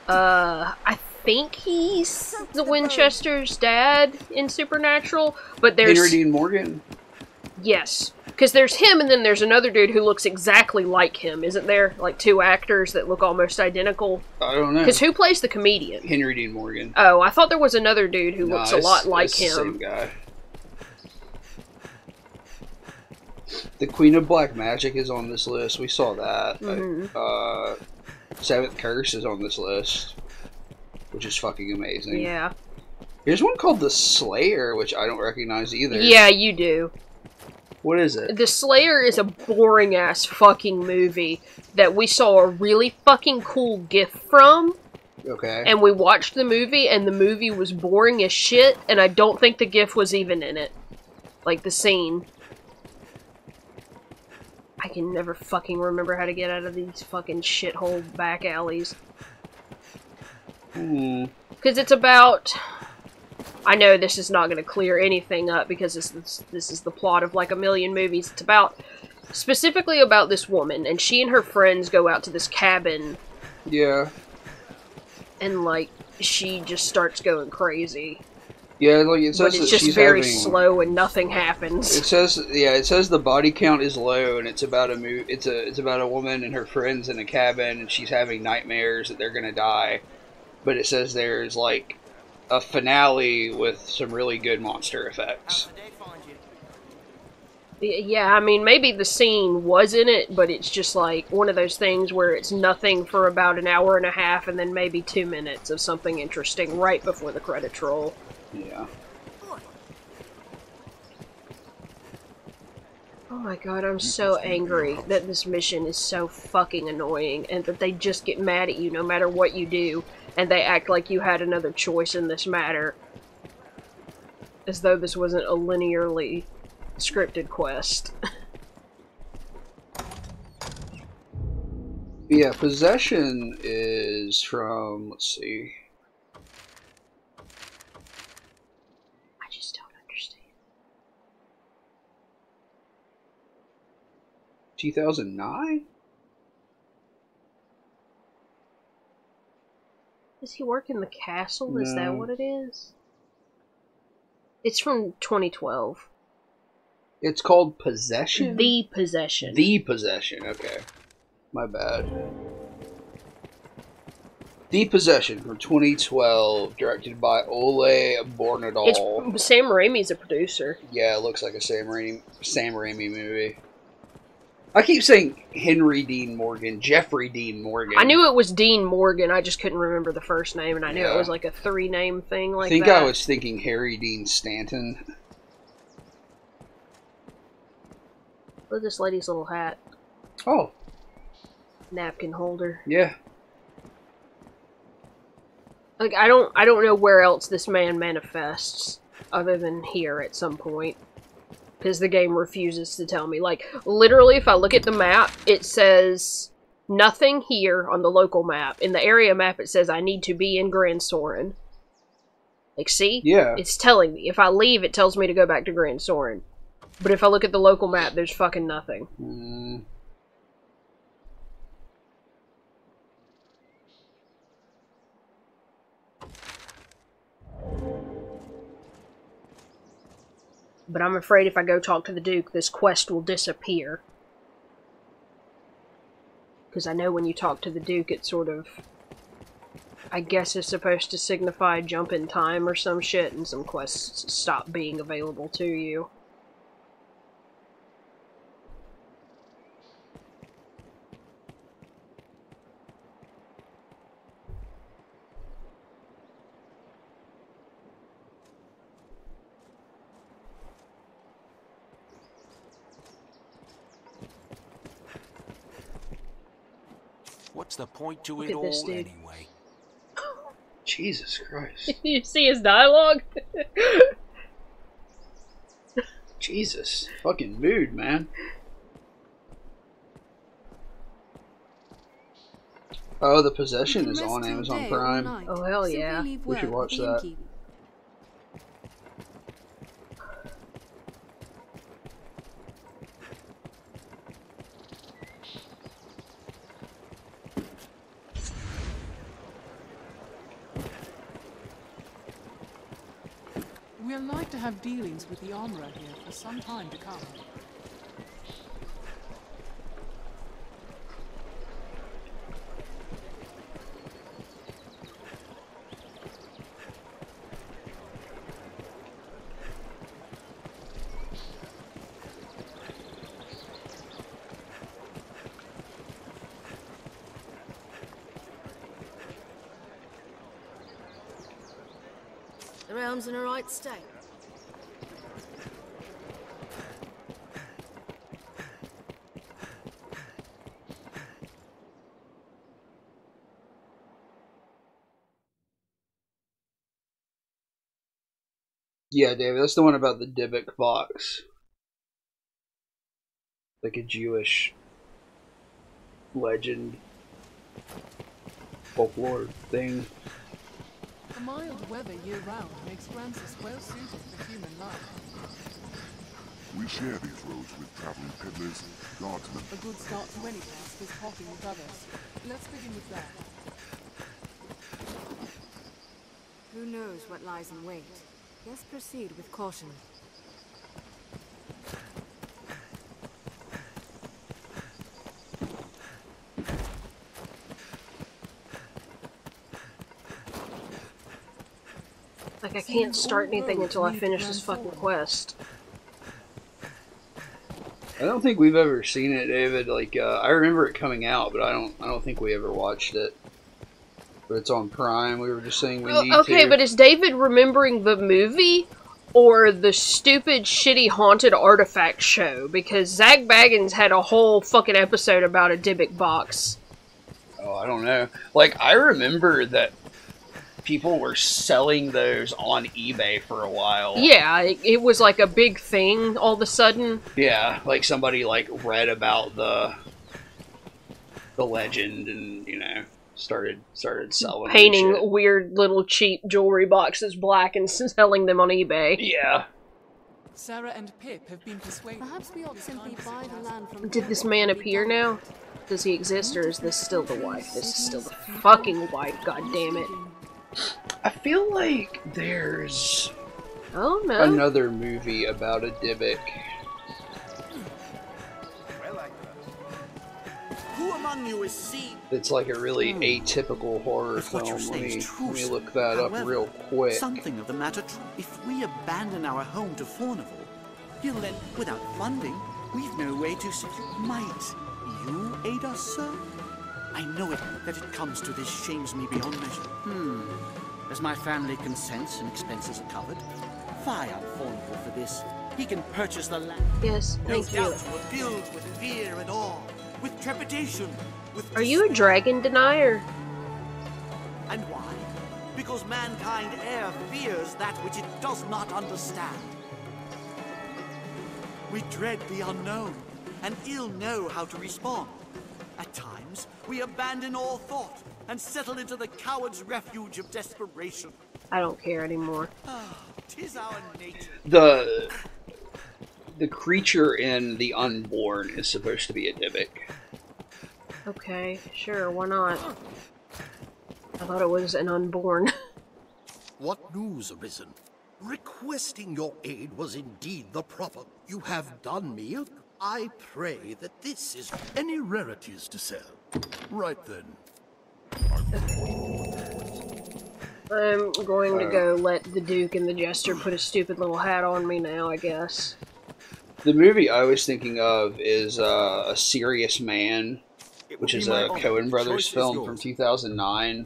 uh, I think he's the Winchester's dad in Supernatural, but there's Henry Dean Morgan. yes, because there's him, and then there's another dude who looks exactly like him, isn't there? Like two actors that look almost identical. I don't know. Because who plays the comedian? Henry Dean Morgan. Oh, I thought there was another dude who Nah, looks a lot like it's the him. Same guy. The Queen of Black Magic is on this list. We saw that. Mhm. Uh, Seventh Curse is on this list, which is fucking amazing. Yeah. Here's one called The Slayer, which I don't recognize either. Yeah, you do. What is it? The Slayer is a boring ass fucking movie that we saw a really fucking cool gif from. Okay. And we watched the movie, and the movie was boring as shit, and I don't think the gif was even in it. Like the scene. I can never fucking remember how to get out of these fucking shithole back alleys. Hmm. Because it's about. I know this is not going to clear anything up because this, this this is the plot of like a million movies. It's about specifically about this woman, and she and her friends go out to this cabin, Yeah. and like she just starts going crazy. Yeah, like it says But it's just very having, slow and nothing happens. It says yeah, it says the body count is low and it's about a mo- it's a it's about a woman and her friends in a cabin and she's having nightmares that they're going to die. But it says there's like a finale with some really good monster effects. Yeah, I mean, maybe the scene was in it, but it's just like one of those things where it's nothing for about an hour and a half and then maybe two minutes of something interesting right before the credits roll. Yeah. Oh my god, I'm so angry that this mission is so fucking annoying and that they just get mad at you no matter what you do and they act like you had another choice in this matter. As though this wasn't a linearly scripted quest. Yeah, possession is from let's see. I just don't understand. 2009? Does he work in the castle? Is that what it is? It's from 2012. It's called Possession? The Possession. The Possession, okay. My bad. The Possession from 2012, directed by Ole Bornedal. It's Sam Raimi's a producer. Yeah, it looks like a Sam Raimi, Sam Raimi movie. I keep saying Henry Dean Morgan, Jeffrey Dean Morgan. I knew it was Dean Morgan. I just couldn't remember the first name, and I knew Yeah. it was like a three name thing Like I think that. I was thinking Harry Dean Stanton. Look at this lady's little hat. Oh, Napkin holder. yeah. Like I don't I don't know where else this man manifests other than here at some point. Because the game refuses to tell me. Like, literally, if I look at the map, it says nothing here on the local map. In the area map, it says I need to be in Gran Soren. Like, see? Yeah. It's telling me. If I leave, it tells me to go back to Gran Soren. But if I look at the local map, there's fucking nothing. Mm, But I'm afraid if I go talk to the Duke, this quest will disappear. Because I know when you talk to the Duke, it sort of. I guess is supposed to signify jump in time or some shit, and some quests stop being available to you. What's the point to Look it at this all anyway? Jesus Christ. you see his dialogue? Jesus. Fucking mood, man. Oh, The Possession is on Amazon Prime. Oh, hell yeah. We should watch that. We're like to have dealings with the armorer here for some time to come. The in a. Yeah, David, that's the one about the Dybbuk box. Like a Jewish legend folklore thing. The mild weather year-round makes Gransys well suited for human life. We share these roads with traveling peddlers, guardsmen. A good start to any task is talking with others. Let's begin with that. Who knows what lies in wait? Let's proceed with caution. Like, I can't start anything until I finish this fucking quest. I don't think we've ever seen it, David. Like uh, I remember it coming out, but I don't. I don't think we ever watched it. But it's on Prime. We were just saying we Oh, need okay, to. but is David remembering the movie or the stupid, shitty haunted artifact show? Because Zak Bagans had a whole fucking episode about a Dybbuk box. Oh, I don't know. Like I remember that people were selling those on eBay for a while. Yeah, it, it was like a big thing all of a sudden. Yeah, like somebody like read about the the legend and you know started started selling them Painting shit. weird little cheap jewelry boxes black and selling them on eBay. Yeah. Sarah and Pip have been persuaded. Perhaps we ought simply buy the land from Did this man appear now? Does he exist or is this still the wife? This is still the fucking wife, god damn it. I feel like there's Oh no. another movie about a Dybbuk. Who among you is seen? It's like a really Hmm. atypical horror If film. Let me, is true, let me look that up real quick. Something of the matter true. If we abandon our home to Fournival, he'll then, without funding, we've no way to secure. Might you aid us, sir? I know it that it comes to this shames me beyond measure. Hmm. As my family consents and expenses are covered, fie on Fournival for this. He can purchase the land. Yes, No thank you. doubt you are filled with fear and awe, with trepidation, with Are you a dragon denier? And why? Because mankind e'er fears that which it does not understand. We dread the unknown, and ill know how to respond. At times, we abandon all thought and settle into the coward's refuge of desperation. I don't care anymore. Ah, Tis our nature. The the creature in the Unborn is supposed to be a Dybbuk. Okay, sure, why not? I thought it was an unborn. What news, Arisen? Requesting your aid was indeed the proper. You have done me. a- I pray that this is any rarities to sell. Right then. I'm going to go let the Duke and the Jester put a stupid little hat on me now, I guess. The movie I was thinking of is uh, a Serious Man, which is a honor. Coen Brothers film from 2009.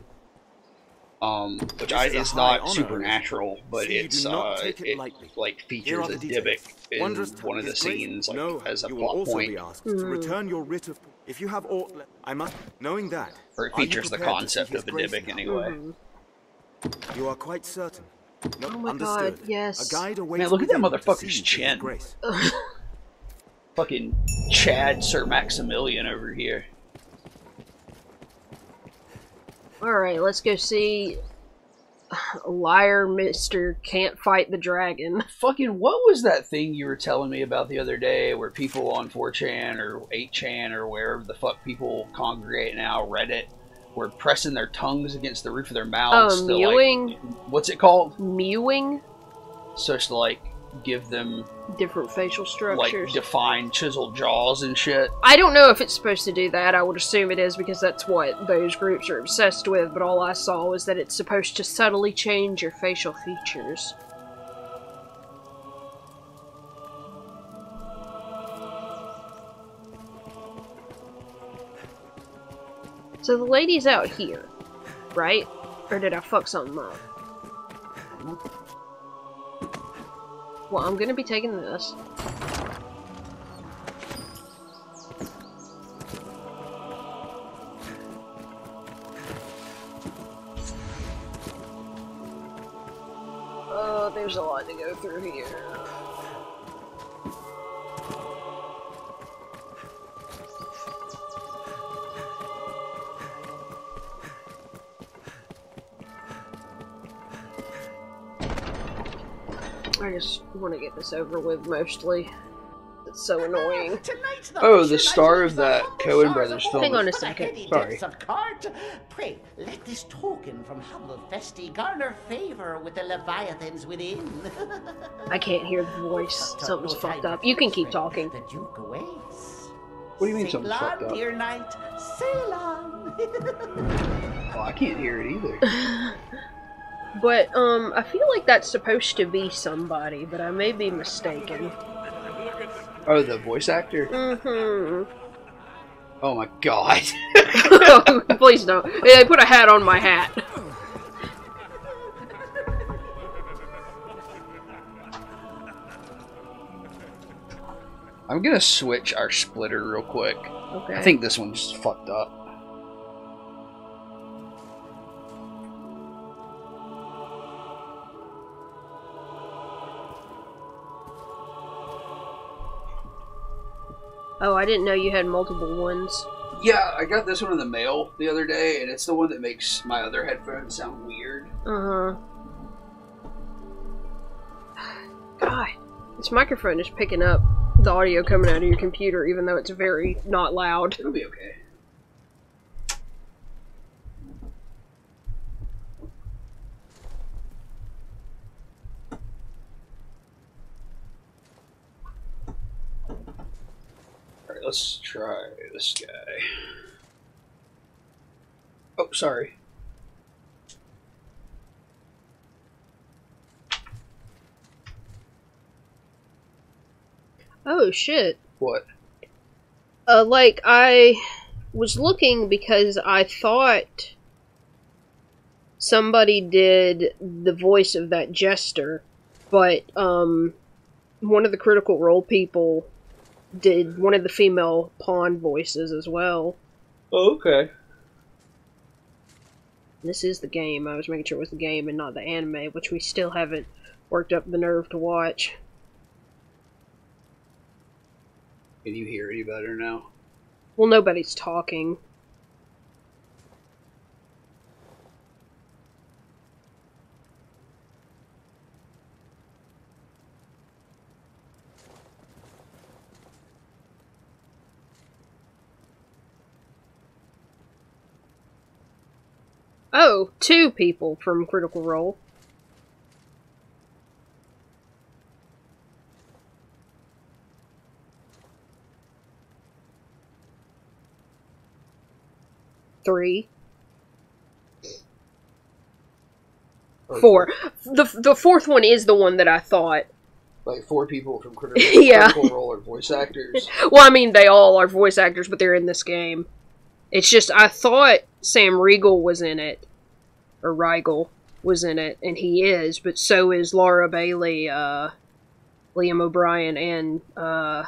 Um, which This I, is a is high not honor, supernatural, but See you it's not uh, take it it like features a the Dybbuk details. In Wondrous one of the scenes, like no, as a you will plot also point. be asked to return your writ of. If you have aught, I must. Knowing that, Or it features the prepared to see concept of a Grace Dybbuk anyway. Mm-hmm. You are quite certain. No, Oh my understood. God, yes. A guide awaits Man, look at that motherfucker's see to His chin. Grace. Fucking Chad Sir Maximilian over here. Alright, let's go see Liar Mr. Can't Fight the Dragon. Fucking what was that thing you were telling me about the other day where people on 4chan or 8chan or wherever the fuck people congregate now, Reddit, were pressing their tongues against the roof of their mouths Oh, to, like- mewing? what's it called? Mewing? supposed to like give them Different facial structures, like defined chiseled jaws and shit. I don't know if it's supposed to do that. I would assume it is because that's what those groups are obsessed with, but all I saw was that it's supposed to subtly change your facial features. So the lady's out here, right? Or did I fuck something up? Well, I'm gonna be taking this. Oh, there's a lot to go through here. I just want to get this over with mostly. It's so annoying. Oh, the star of that Coen Brothers film. Hang on a second. Sorry. of card. Pray, let this token from humble Festi garner favor with the leviathans within. I can't hear the voice. Something's fucked up. You can keep talking. The Duke awaits. What do you mean Sail something's fucked up? dear knight, sail on. Oh, I can't hear it either. But um, I feel like that's supposed to be somebody, but I may be mistaken. Oh, the voice actor. Mm-hmm. Oh my god. Please don't. They put a hat on my hat. I'm gonna switch our splitter real quick. Okay. I think this one's fucked up. Oh, I didn't know you had multiple ones. Yeah, I got this one in the mail the other day, and it's the one that makes my other headphones sound weird. Uh huh. God, this microphone is picking up the audio coming out of your computer, even though it's very not loud. It'll be okay. Let's try this guy. Oh, sorry. Oh shit. What? Uh, like I was looking because I thought somebody did the voice of that jester, but um, one of the Critical Role people did one of the female pawn voices as well. Oh, okay. This is the game. I was making sure it was the game and not the anime, which we still haven't worked up the nerve to watch. Can you hear any better now? Well, nobody's talking. Oh, two people from Critical Role. Three. Four. The the fourth one is the one that I thought. Like four people from Critical, Yeah. critical Role are voice actors. Well, I mean, they all are voice actors, but they're in this game. It's just I thought Sam Riegel was in it, or Riegel was in it, and he is, but so is Laura Bailey, uh, Liam O'Brien, and uh,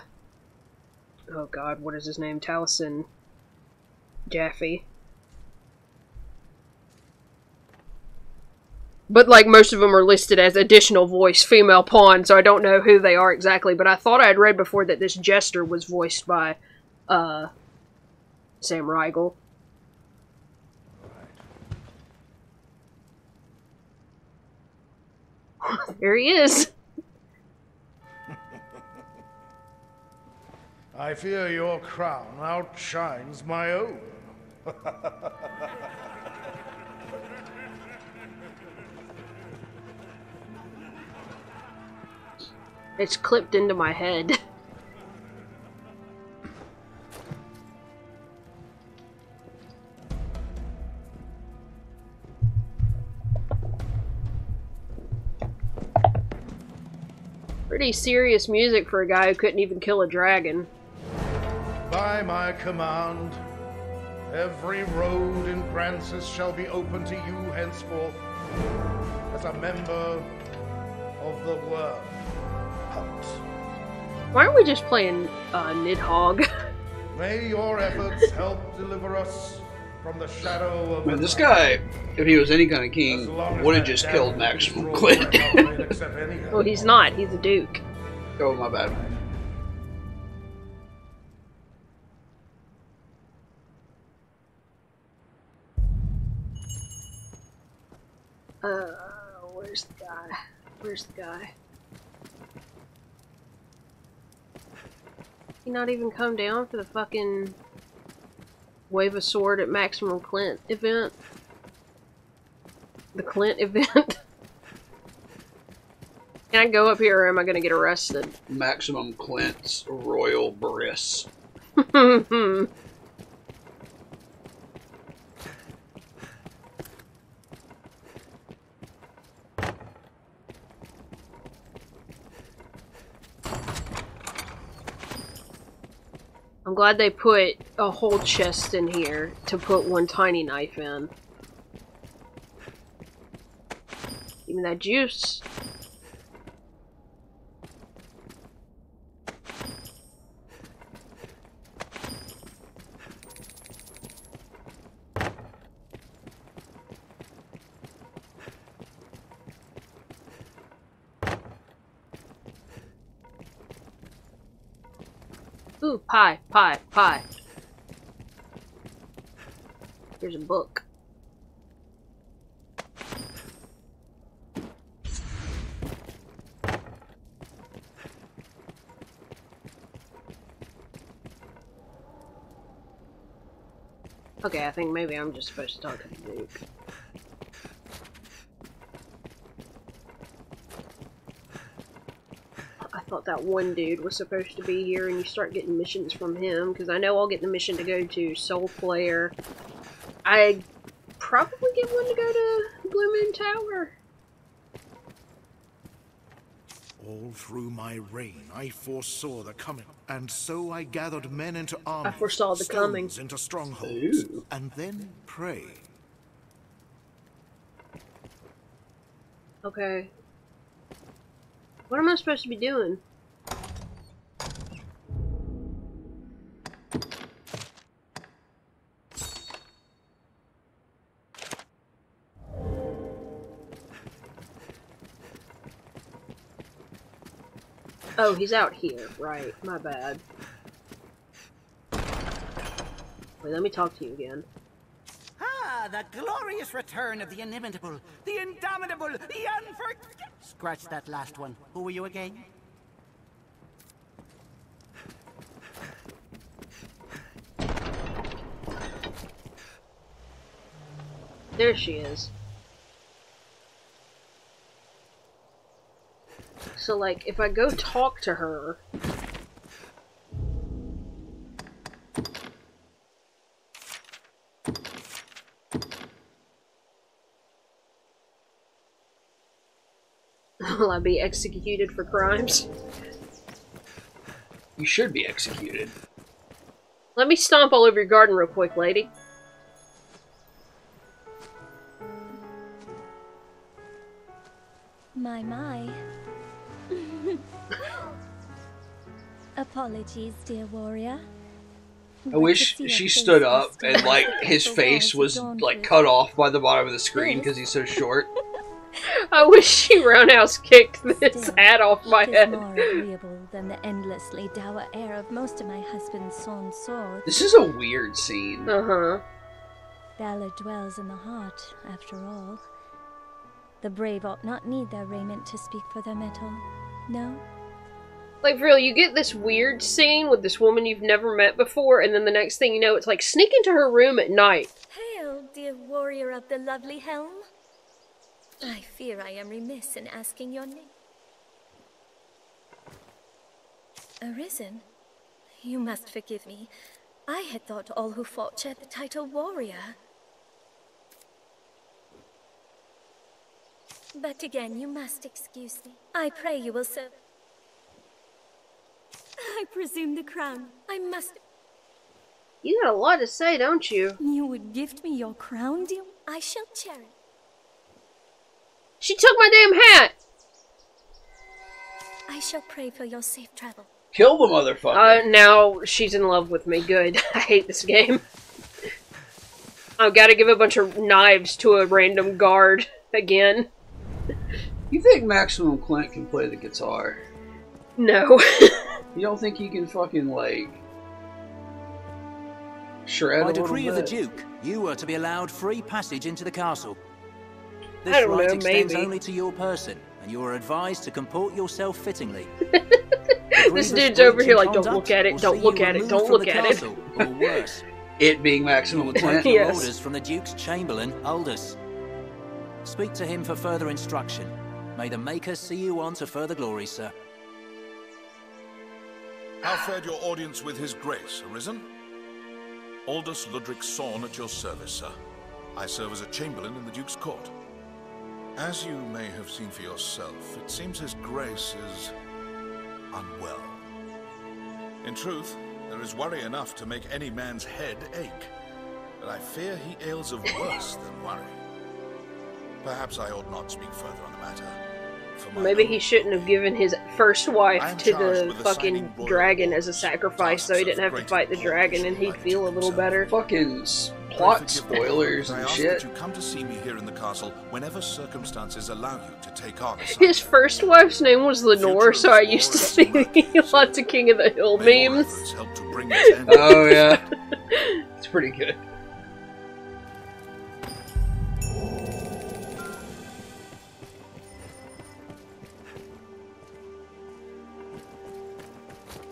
oh God, what is his name? Taliesin Jaffe. But like most of them are listed as additional voice female pawn, so I don't know who they are exactly. But I thought I had read before that this jester was voiced by uh, Sam Riegel. there he is. I fear your crown outshines my own. It's clipped into my head. Pretty serious music for a guy who couldn't even kill a dragon. By my command, every road in Gransys shall be open to you henceforth as a member of the world. Hunt. Why aren't we just playing uh, Nidhogg? May your efforts help deliver us from the shadow of Man, the this night. guy, if he was any kind of king, would have just killed beast Maximum rolls Clint. back out, ain't accept any help. well, he's not. He's a duke. oh, my bad. Uh, where's the guy? Where's the guy? He not even come down for the fucking wave a sword at maximum Clint event? The Clint event? Can I go up here or am I gonna get arrested? Maximum Clint's Royal Briss. glad they put a whole chest in here to put one tiny knife in. Give me that juice. Ooh, pie, pie, pie. Here's a book. Okay, I think maybe I'm just supposed to talk to Duke. I thought that one dude was supposed to be here, and you start getting missions from him, because I know I'll get the mission to go to Soulflayer. I probably get one to go to Blue Moon Tower. All through my reign, I foresaw the coming, and so I gathered men into armies. foresaw the coming. into strongholds, Ooh. and then prayed. Okay. What am I supposed to be doing? Oh, he's out here. Right. My bad. Wait, let me talk to you again. Ah, the glorious return of the inimitable, the indomitable, the unforgettable. Scratch that last one. Who were you again? There she is. So, like, if I go talk to her. Will I be executed for crimes? You should be executed. Let me stomp all over your garden real quick, lady. My, my. Apologies, dear warrior. I wish she stood up and like his face was like cut off by the bottom of the screen because he's so short. I wish she roundhouse kicked this hat off my Tis head. more agreeable than the endlessly dour air of most of my husband's sworn swords. This is a weird scene. Uh huh. Valor dwells in the heart, after all. The brave ought not need their raiment to speak for their metal. No? Like, for real, you get this weird scene with this woman you've never met before, and then the next thing you know, it's like sneak into her room at night. Hail, dear warrior of the lovely helm. I fear I am remiss in asking your name. Arisen? You must forgive me. I had thought all who fought shared the title warrior. But again, you must excuse me. I pray you will serve. I presume the crown. I must. You got a lot to say, don't you? You would gift me your crown, dear? I shall cherish. She took my damn hat! I shall pray for your safe travel. Kill the motherfucker. Uh, now she's in love with me. Good. I hate this game. I've got to give a bunch of knives to a random guard again. You think Maximum Clint can play the guitar? No. You don't think he can fucking like shred By decree of the? Duke, you are to be allowed free passage into the castle. This right know, extends maybe. only to your person, and you are advised to comport yourself fittingly. this dude's over here like, don't look at it, don't look at it, don't look at it. Or worse, It being Maximum you will Clint. take your orders from the Duke's Chamberlain, Aldous. Speak to him for further instruction. May the Maker see you on to further glory, sir. How fared your audience with His Grace, Arisen? Aldous Ludric Sorn at your service, sir. I serve as a chamberlain in the Duke's court. As you may have seen for yourself, it seems His Grace is unwell. In truth, there is worry enough to make any man's head ache. But I fear he ails of worse than worry. Perhaps I ought not speak further on the matter. For my Maybe he shouldn't have given his first wife to the fucking dragon as a sacrifice so he didn't have to fight the dragon and he'd feel a little better. Fucking plot spoilers I and ask shit. that you come to see me here in the castle whenever circumstances allow you to take on. His first wife's name was Lenore, so I used to see lots of King of the Hill memes. Help to bring this end. Oh yeah, it's pretty good.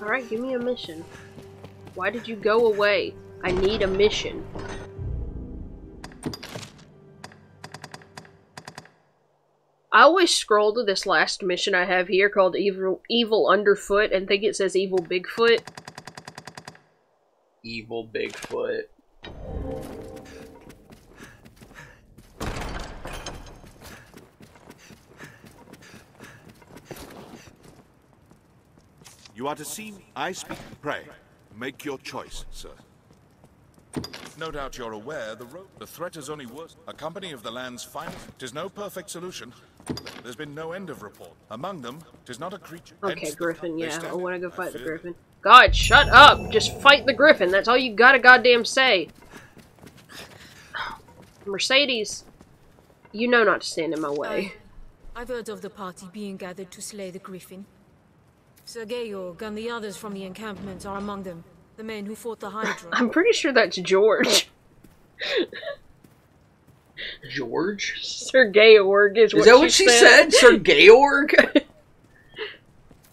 Alright, give me a mission. Why did you go away? I need a mission. I always scroll to this last mission I have here called Evil Evil Underfoot and think it says Evil Bigfoot. Evil Bigfoot. You are to see me. I speak. Pray, make your choice, sir. No doubt you're aware the road, the threat is only worse. A company of the land's finest. Tis no perfect solution. There's been no end of report. Among them, tis not a creature. Okay, Hence, Griffin, they yeah, I want to go fight the fear Griffin. God, shut up! Just fight the Griffin, that's all you gotta goddamn say. Mercedes, you know not to stand in my way. I've heard of the party being gathered to slay the Griffin. Sir Georg and the others from the encampment are among them. The men who fought the Hydra. I'm pretty sure that's George. George? Sir Georg is, Is that what she said? Sir Georg?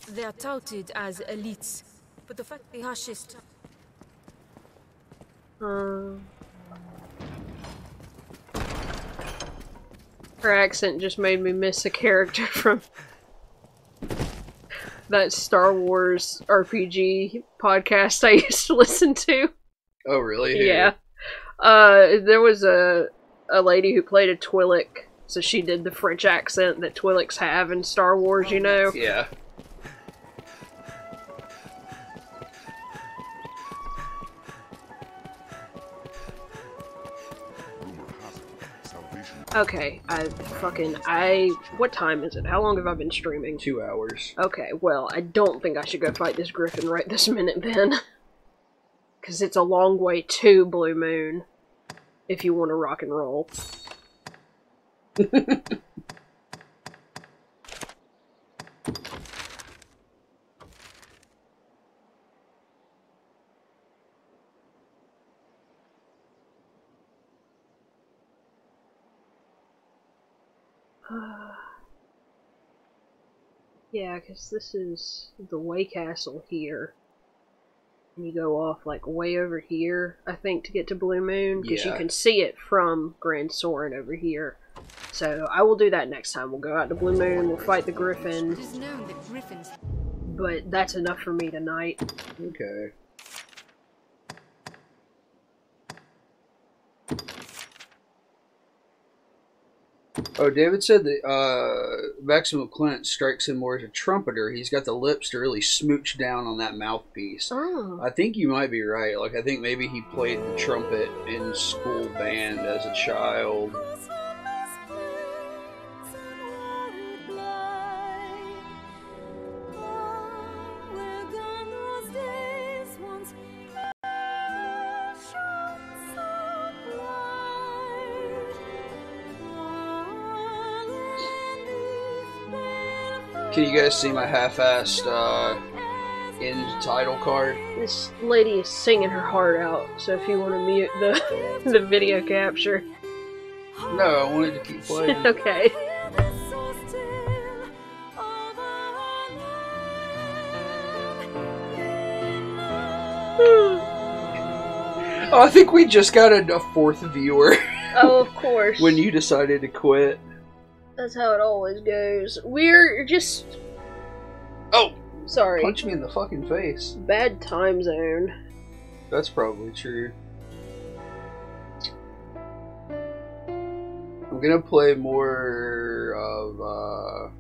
They're touted as elites, but the fact they hush is... Um, her accent just made me miss a character from that Star Wars RPG podcast I used to listen to. Oh really? Yeah. Uh, there was a a lady who played a Twi'lek, so she did the French accent that Twi'leks have in Star Wars. You know. Yeah. Okay, I fucking I. What time is it? How long have I been streaming? Two hours. Okay, well, I don't think I should go fight this griffin right this minute then. Because it's a long way to Blue Moon. If you want to rock and roll. yeah, because this is the Way Castle here. And you go off like way over here, I think, to get to Blue Moon, because you can see it from Gran Soren over here. So I will do that next time. We'll go out to Blue Moon, we'll fight the Griffin. It is known that griffins But but that's enough for me tonight. Okay. Oh, David said that uh, Maximum Clint strikes him more as a trumpeter. He's got the lips to really smooch down on that mouthpiece. Oh. I think you might be right. Like, I think maybe he played the trumpet in school band as a child. Can you guys see my half-assed uh, end title card? This lady is singing her heart out, so if you want to mute the the video capture. No, I wanted to keep playing. okay. Oh, I think we just got a, a fourth viewer Oh, of course. when you decided to quit. That's how it always goes. We're just. Oh! Sorry. Punch me in the fucking face. Bad time zone. That's probably true. I'm gonna play more of uh,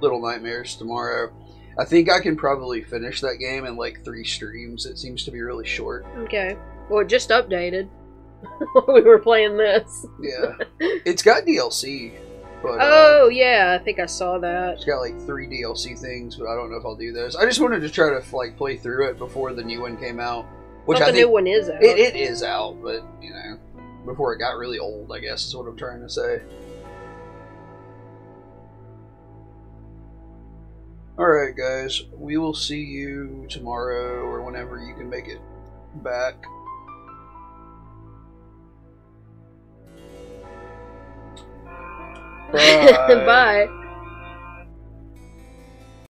Little Nightmares tomorrow. I think I can probably finish that game in like three streams. It seems to be really short. Okay. Well, it just updated. we were playing this. Yeah, it's got DLC, but uh, Oh, yeah, I think I saw that. it's got like three DLC things. But I don't know if I'll do those. I just wanted to try to like play through it before the new one came out. Which Well, the new one is out. It, it is out, but you know, before it got really old. I guess is what I'm trying to say. Alright, guys. We will see you tomorrow or whenever you can make it back. Bye. Bye.